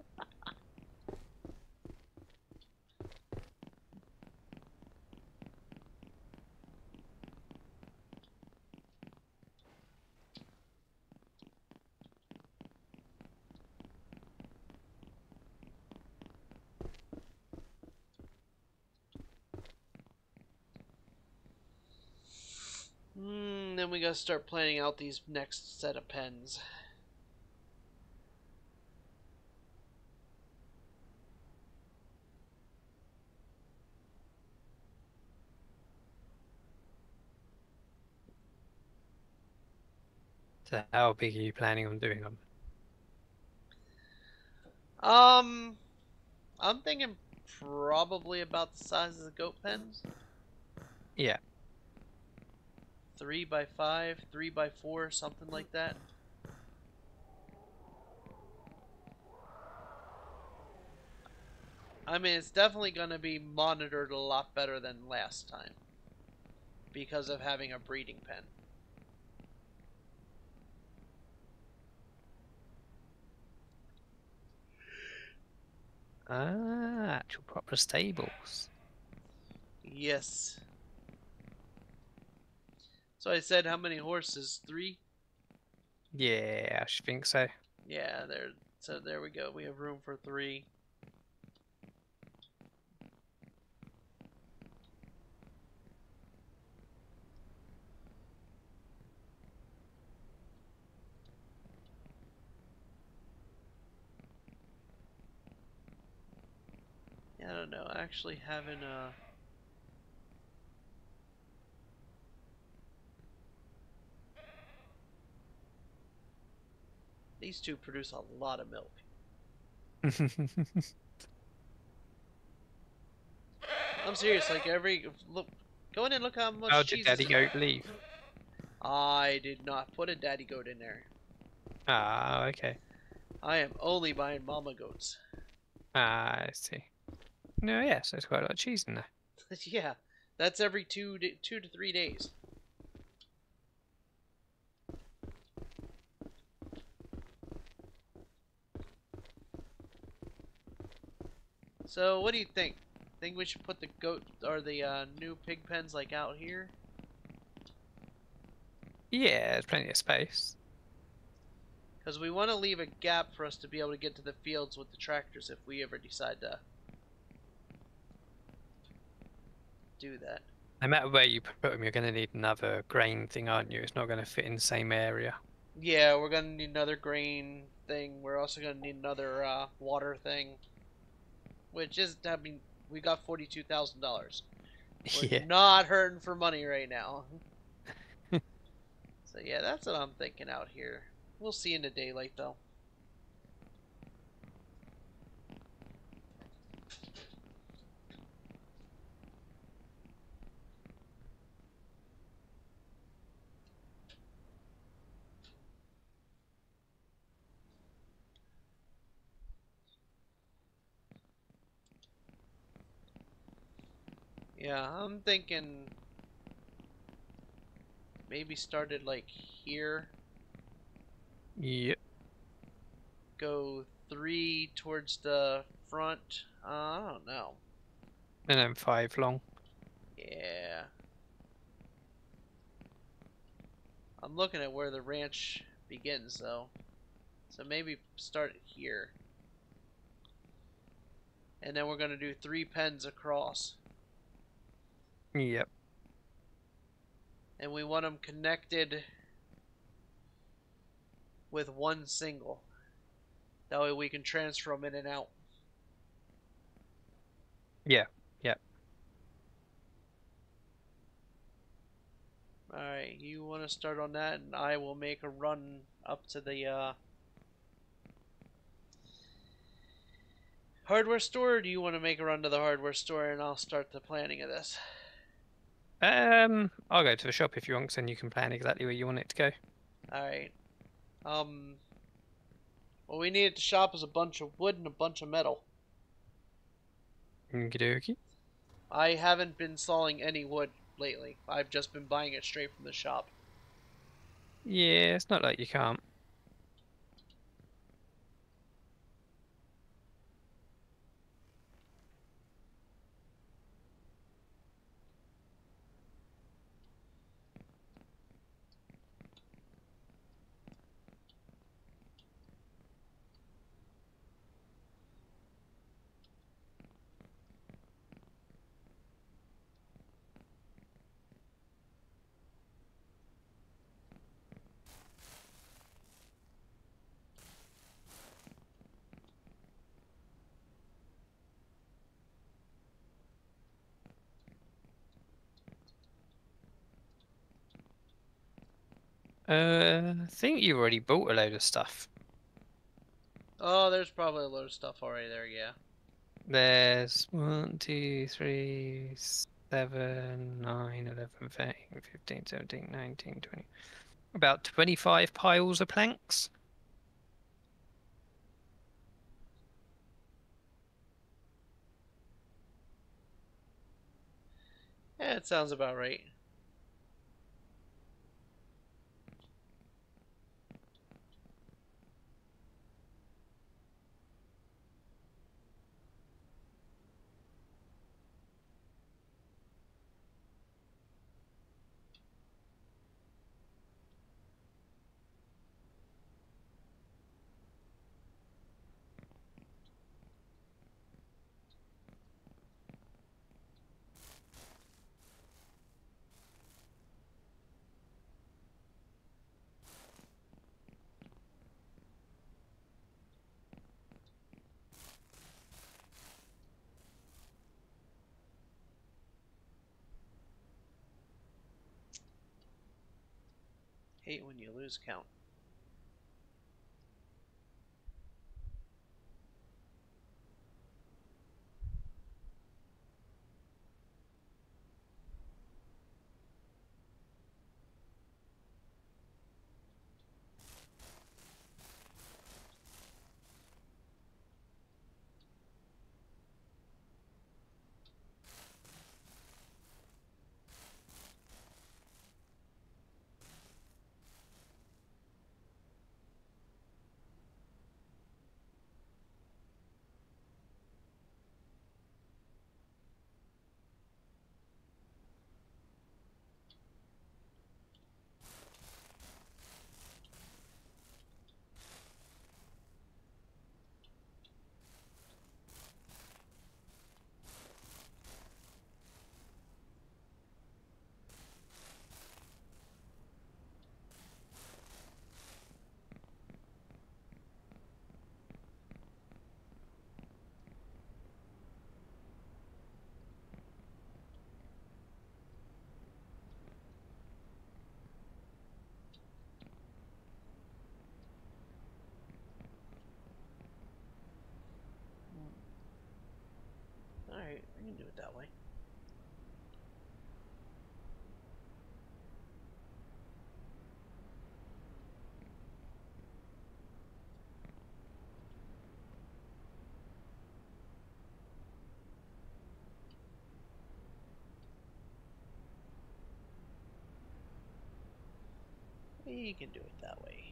Hmm, then we gotta start planning out these next set of pens. So how big are you planning on doing them? Um, I'm thinking probably about the size of the goat pens. Yeah. Three by five, three by four, something like that. I mean, it's definitely going to be monitored a lot better than last time because of having a breeding pen. Ah, actual proper stables. Yes. So I said, how many horses? Three? Yeah, I think so. Yeah, there. So there we go. We have room for three. Yeah, I don't know. Actually, having a uh, these two produce a lot of milk. I'm serious. Like every look, go in and look how much How cheese. did Daddy is- Goat leave? I did not put a daddy goat in there. Ah, okay. I am only buying mama goats. Ah, I see. No, yeah, so there's quite a lot of cheese in there. yeah, that's every two to, two to three days. So, what do you think? Think we should put the goat or the uh, new pig pens like out here? Yeah, there's plenty of space. Because we want to leave a gap for us to be able to get to the fields with the tractors if we ever decide to do that. No matter where you put them, you're going to need another grain thing, aren't you? It's not going to fit in the same area. Yeah, we're gonna need another grain thing. We're also gonna need another uh, water thing, which is I mean we got forty two thousand dollars. We're yeah. not hurting for money right now. so yeah, that's what I'm thinking out here. We'll see in the daylight though. Yeah, I'm thinking maybe started like here, Yep. go three towards the front. Uh, I don't know. And then five long. Yeah. I'm looking at where the ranch begins though. So maybe start it here. And then we're going to do three pens across. Yep. And we want them connected with one single. That way we can transfer them in and out. Yeah, yep. Alright, you want to start on that, and I will make a run up to the uh, hardware store, or do you want to make a run to the hardware store and I'll start the planning of this? Um, I'll go to the shop if you want, then you can plan exactly where you want it to go. Alright. Um, what we need at the shop is a bunch of wood and a bunch of metal. Okey-dokey. I haven't been sawing any wood lately. I've just been buying it straight from the shop. Yeah, it's not like you can't. Uh, I think you already bought a load of stuff. Oh, there's probably a load of stuff already there, yeah. There's one, two, three, s- 7, 9, 11, 13, 15, 17, 19, 20. About 25 piles of planks. Yeah, it sounds about right. When you lose count. Alright, we can do it that way. We can do it that way.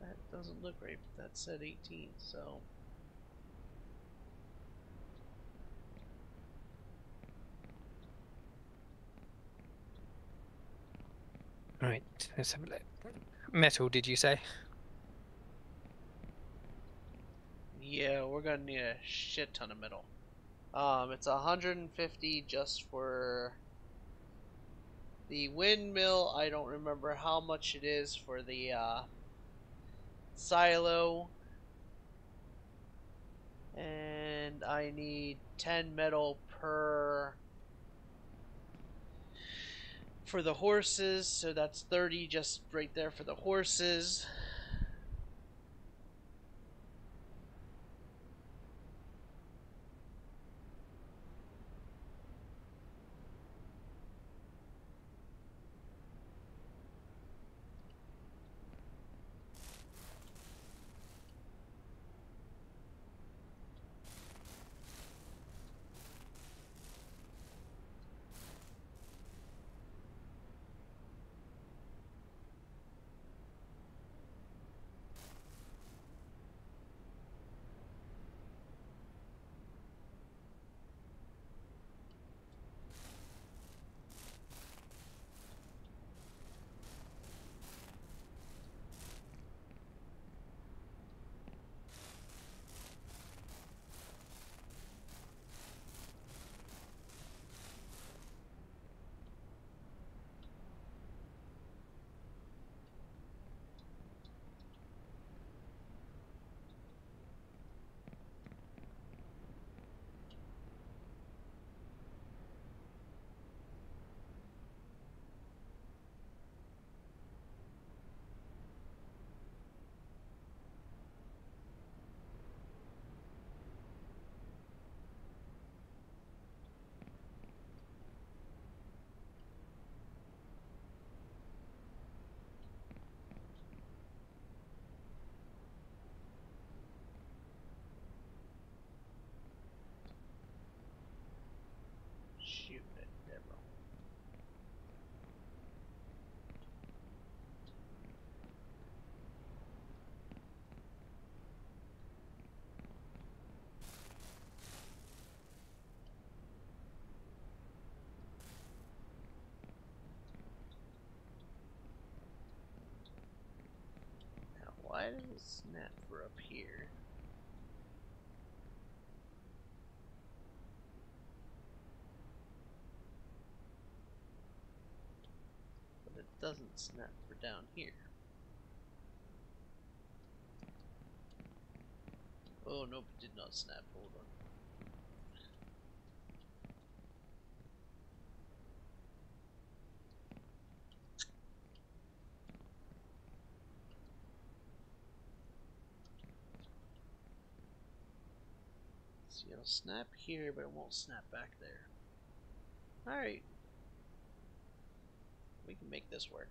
That doesn't look right, but that said 18, so. Right, let's have a look. Metal, did you say? Yeah, we're gonna need a shit ton of metal. Um, it's 150 just for the windmill. I don't remember how much it is for the uh, silo. And I need 10 metal per for the horses, so that's 30 just right there for the horses. Snap for up here? But it doesn't snap for down here. Oh nope, it did not snap. Hold on. See, it'll snap here, but it won't snap back there. Alright. We can make this work.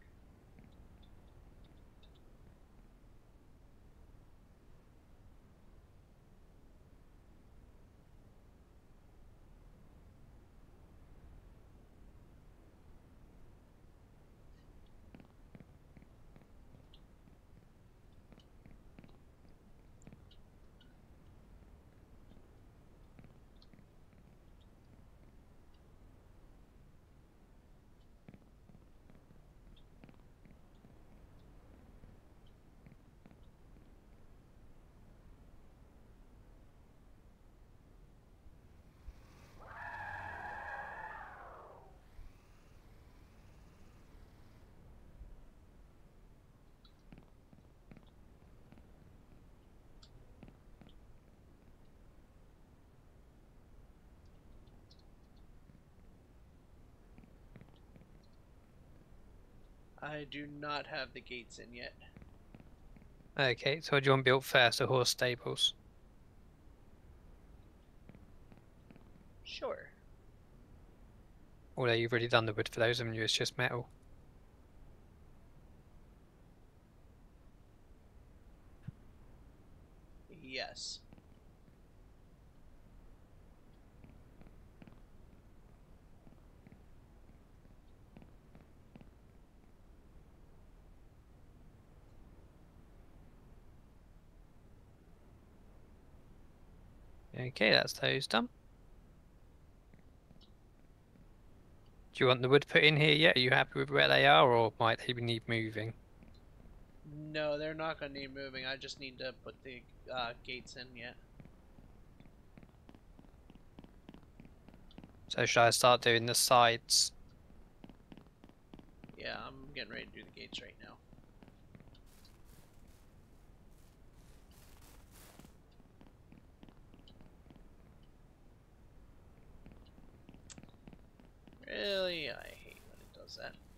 I do not have the gates in yet. Okay, so what do you want built first? The horse stables. Sure. Although you've already done the wood for those, and you it's just metal. Yes. Okay, that's those done. Do you want the wood put in here yet? Are you happy with where they are, or might they need moving? No, they're not gonna need moving. I just need to put the uh, gates in yet. So should I start doing the sides? Yeah, I'm getting ready to do the gates right now. Really, I hate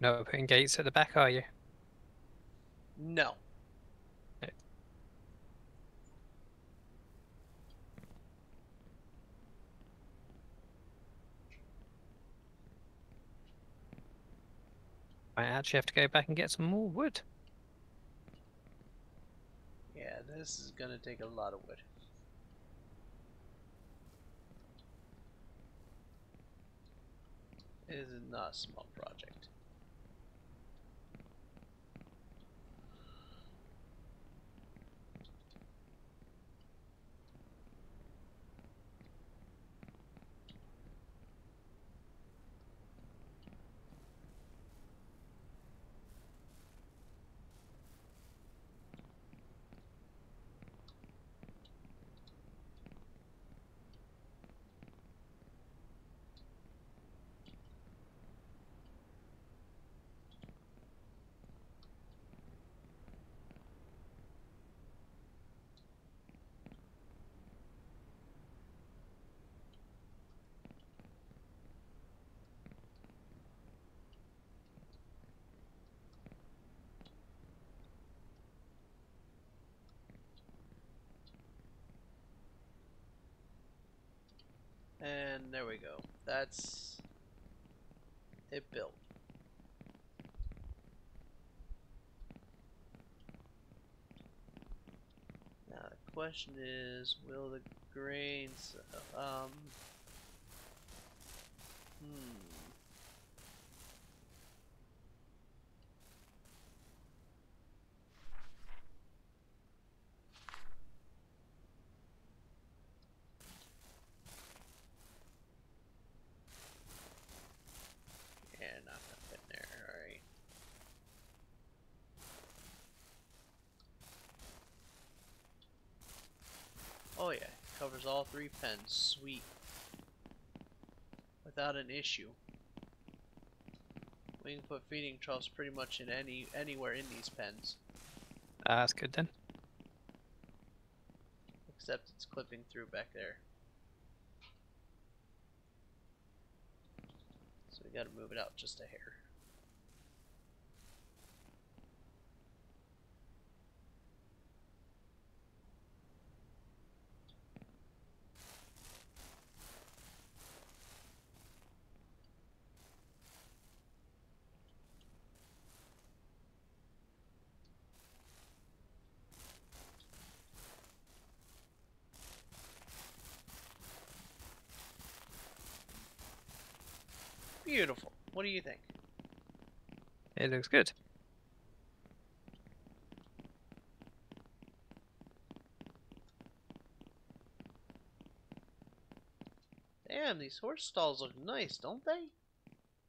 No, putting gates at the back, are you? No. I actually have to go back and get some more wood. Yeah, this is gonna take a lot of wood. It is not a small project. And there we go. That's it built. Now the question is, will the grains, um, hmm. Yeah, not gonna fit in there, alright. Oh yeah, covers all three pens, sweet. Without an issue. We can put feeding troughs pretty much in any anywhere in these pens, Ah, that's good then. except it's clipping through back there. So we gotta move it out just a hair. Beautiful. What do you think? It looks good. Damn, these horse stalls look nice, don't they?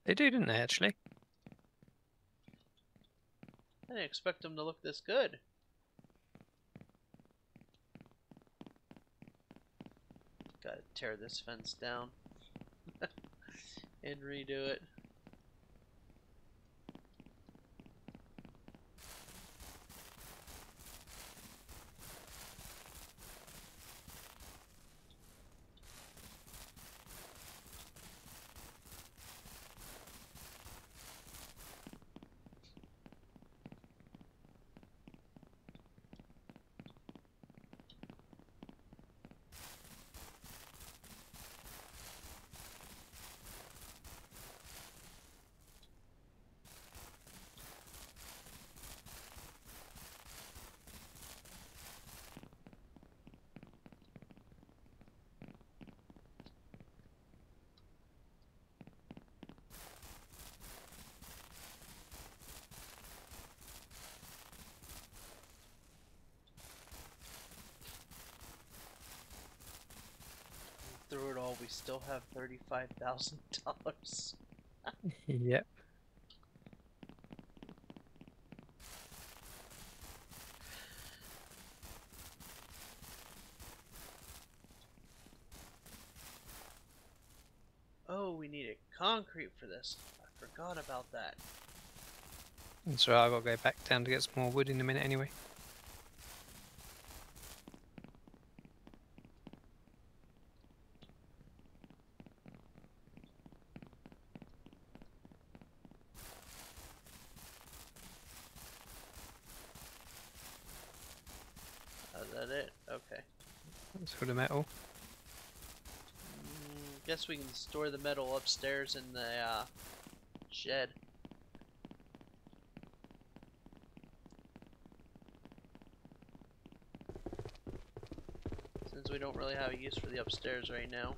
They do, didn't they, actually? I didn't expect them to look this good. Gotta tear this fence down and redo it. Through it all, we still have thirty-five thousand dollars. Yep. Oh, we needed concrete for this. I forgot about that. That's right, I've got to go back down to get some more wood in a minute anyway. Is that it? Okay. That's for the metal. Mm, guess we can store the metal upstairs in the uh, shed. Since we don't really have a use for the upstairs right now.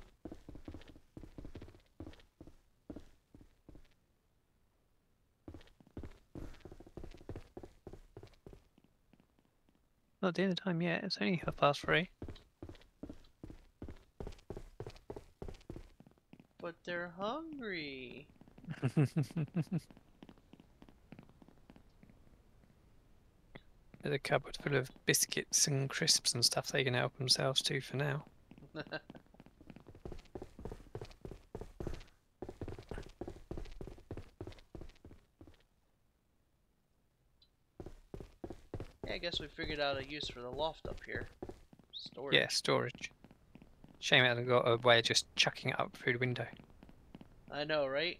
Not the end of time yet, it's only half past three. But they're hungry. There's a cupboard full of biscuits and crisps and stuff they can help themselves to for now. Yeah, I guess we figured out a use for the loft up here. Storage. Yeah, storage. Shame it hasn't got a way of just chucking it up through the window. I know, right?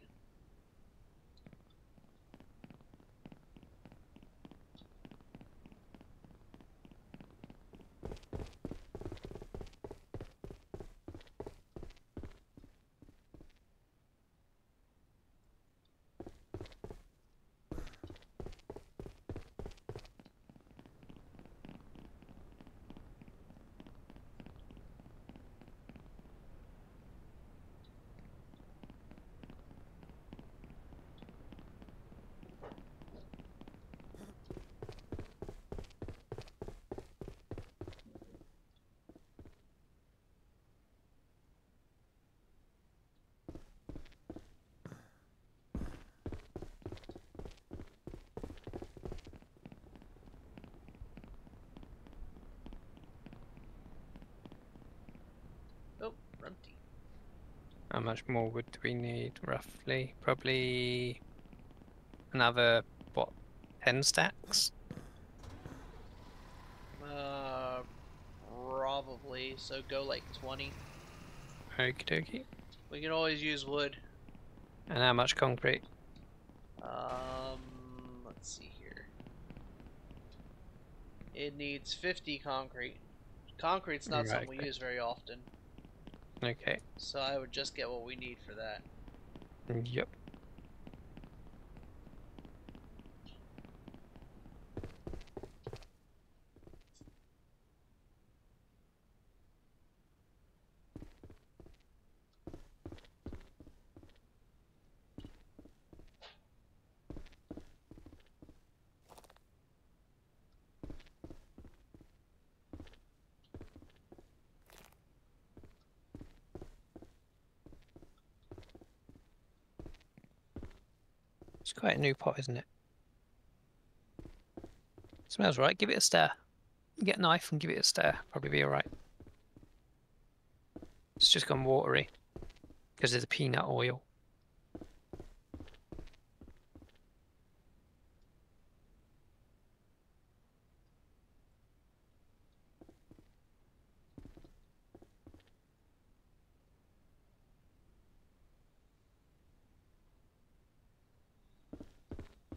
How much more wood do we need, roughly? Probably another, what, 10 stacks? Uh, probably. So go like 20. Okie dokie. We can always use wood. And how much concrete? Um, let's see here. It needs 50 concrete. Concrete's not Right, something we okay. use very often, Okay. so I would just get what we need for that. Yep. Quite a new pot, isn't it? Smells right. Give it a stir. Get a knife and give it a stir. Probably be alright. It's just gone watery because of the peanut oil.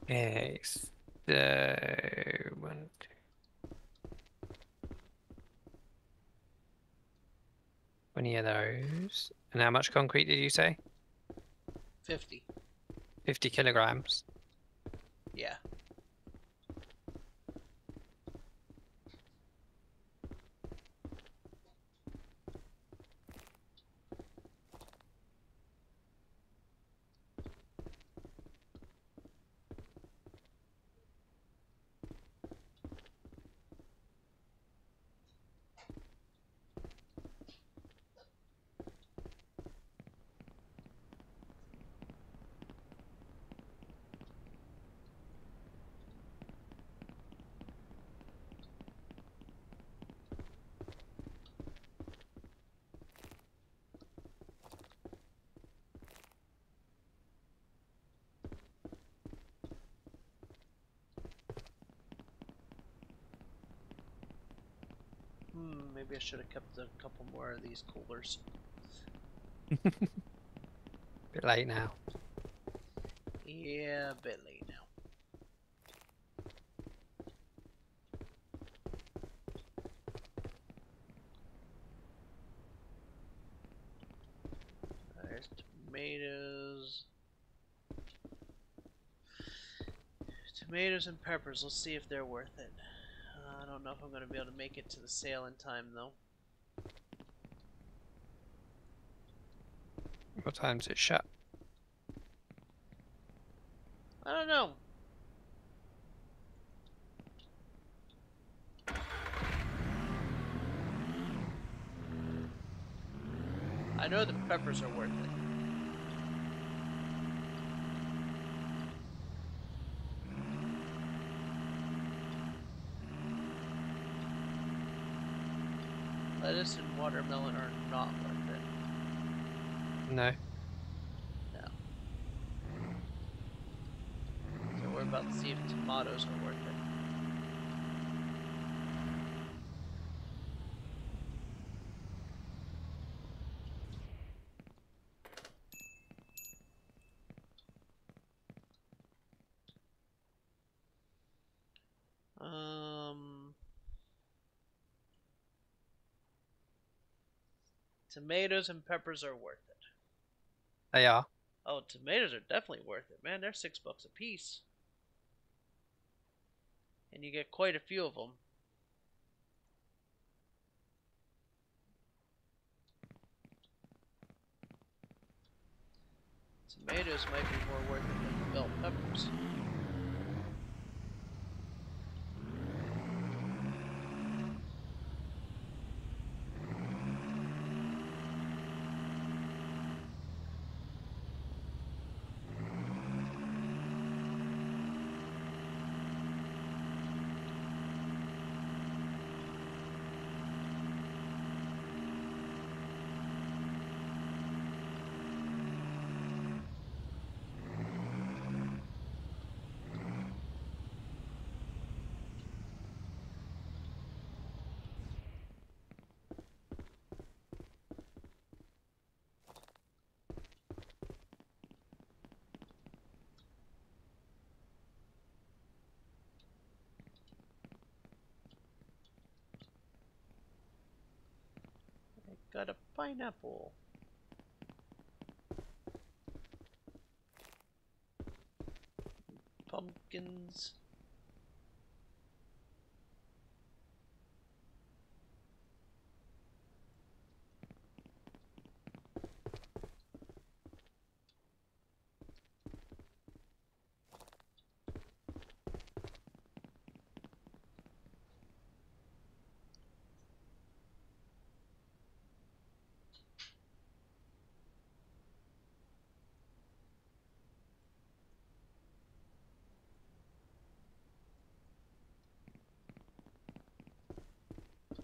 Okay, so one, two. Twenty of those. And how much concrete did you say? 50. Fifty kilograms. Yeah. Hmm, maybe I should have kept a couple more of these coolers. Bit late now. Yeah, a bit late now. There's tomatoes. Tomatoes and peppers. Let's see if they're worth it. I don't know if I'm going to be able to make it to the sale in time, though. What time's it shut? I don't know. I know the peppers are worth it. Lettuce and watermelon are not worth it. No. So we're about to see if tomatoes are worth it. Um, tomatoes and peppers are worth it. They are. Oh, tomatoes are definitely worth it, man. They're six bucks a piece. And you get quite a few of them. Tomatoes might be more worth it than bell peppers. Got a pineapple. Pumpkins.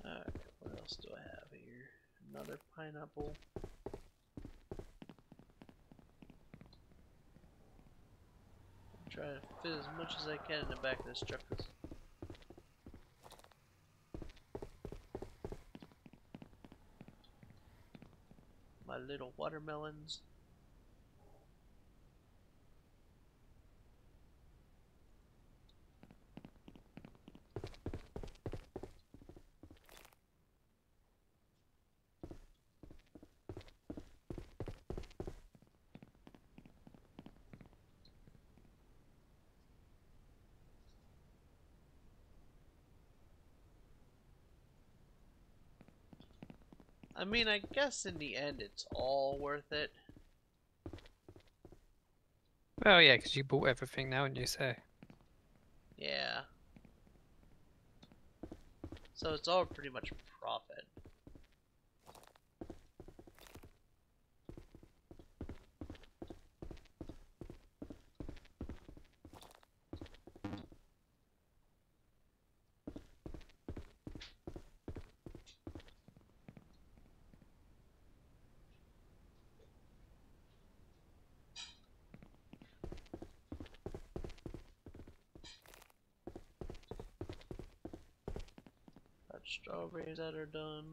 Alright, what else do I have here? Another pineapple. I'm trying to fit as much as I can in the back of this truck. My little watermelons. I mean, I guess in the end it's all worth it. Well, yeah, because you bought everything now, and you say. Yeah. So it's all pretty much profit. Got strawberries that are done.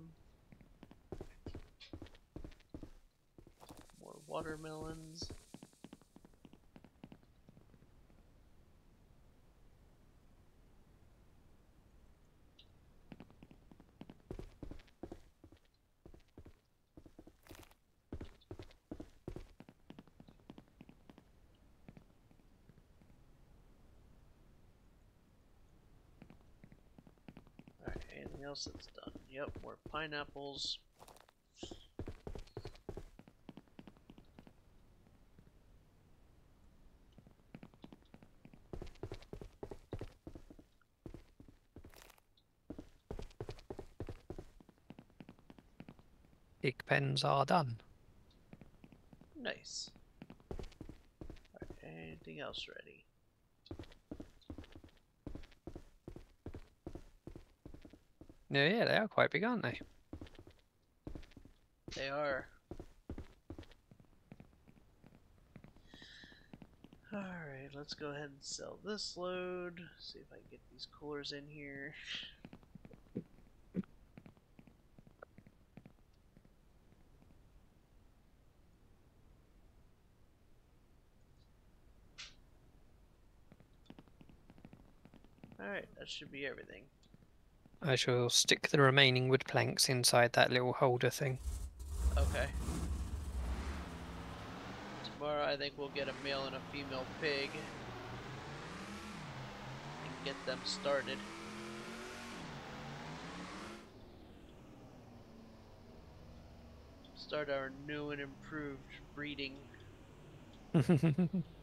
More watermelons. Else that's done? Yep, more pineapples. Pig pens are done. Nice. Alright, anything else ready? Yeah, yeah, they are quite big, aren't they? They are. Alright, let's go ahead and sell this load. See if I can get these coolers in here. Alright, that should be everything. I shall stick the remaining wood planks inside that little holder thing. Okay. Tomorrow I think we'll get a male and a female pig. And get them started. Start our new and improved breeding.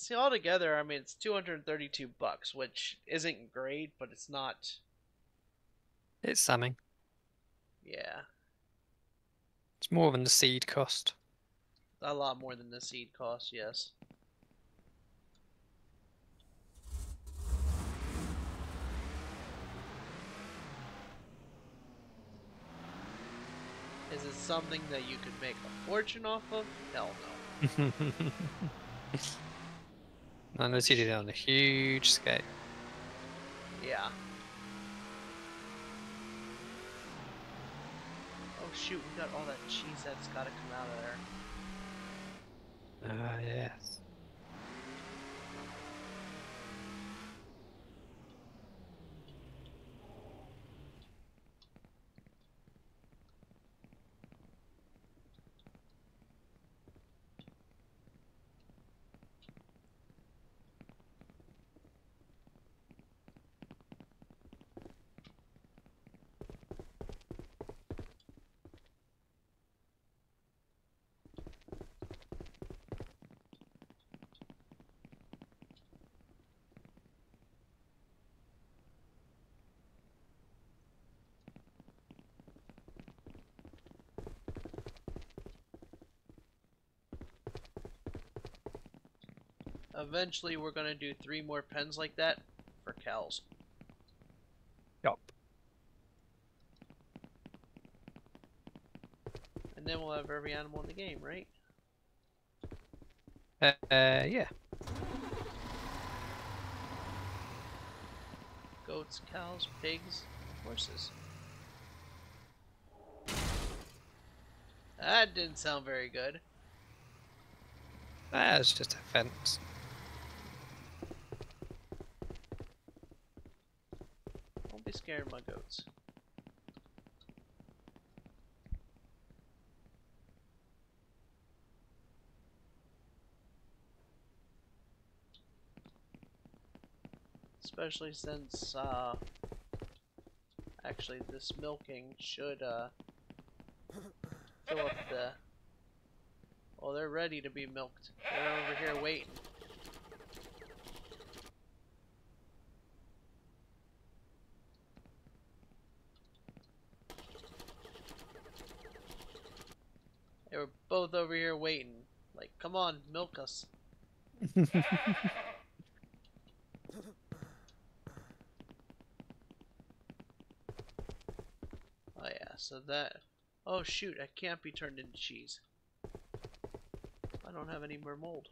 See, altogether, I mean, it's 232 bucks, which isn't great, but it's not. it's something. Yeah, It's more than the seed cost. a lot more than the seed cost, yes. Is it something that you could make a fortune off of? Hell no. I'm gonna did it on a huge scale. Yeah. Oh shoot, we got all that cheese that's gotta come out of there. Ah, uh, yes. Eventually, we're gonna do three more pens like that for cows. Yup. And then we'll have every animal in the game, right? Uh, uh, yeah. Goats, cows, pigs, horses. That didn't sound very good. That's just a fence. Scared of my goats. Especially since, uh, actually this milking should, uh, fill up the, well, they're ready to be milked. They're over here waiting. They were both over here waiting. Like, come on, milk us. Oh yeah, so that... Oh shoot, I can't be turned into cheese. I don't have any more mold.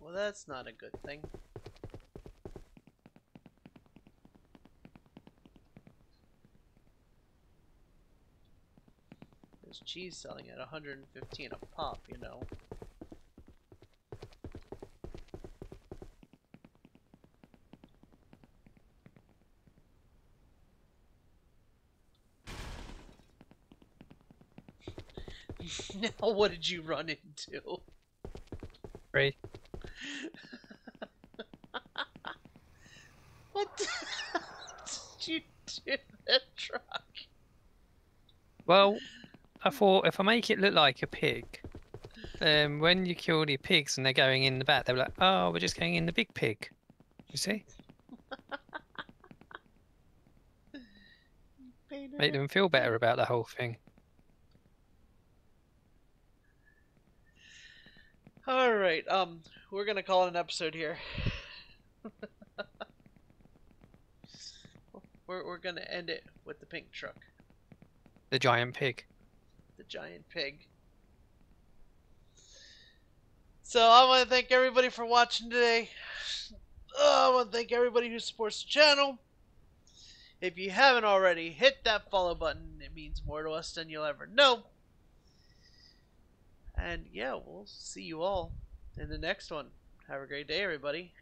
Well, that's not a good thing. There's cheese selling at 115 a pop, you know. now what did you run into? Three. What the did you do to that truck? Well, I thought if I make it look like a pig, um, when you kill the pigs and they're going in the back, they're like, "Oh, we're just going in the big pig." You see, make them feel better about the whole thing. All right, um, we're gonna call it an episode here. we're we're gonna end it with the pink truck, The giant pig. the giant pig. So I want to thank everybody for watching today. Oh, I want to thank everybody who supports the channel. If you haven't already, hit that follow button. It means more to us than you'll ever know. And yeah, we'll see you all in the next one. Have a great day, everybody.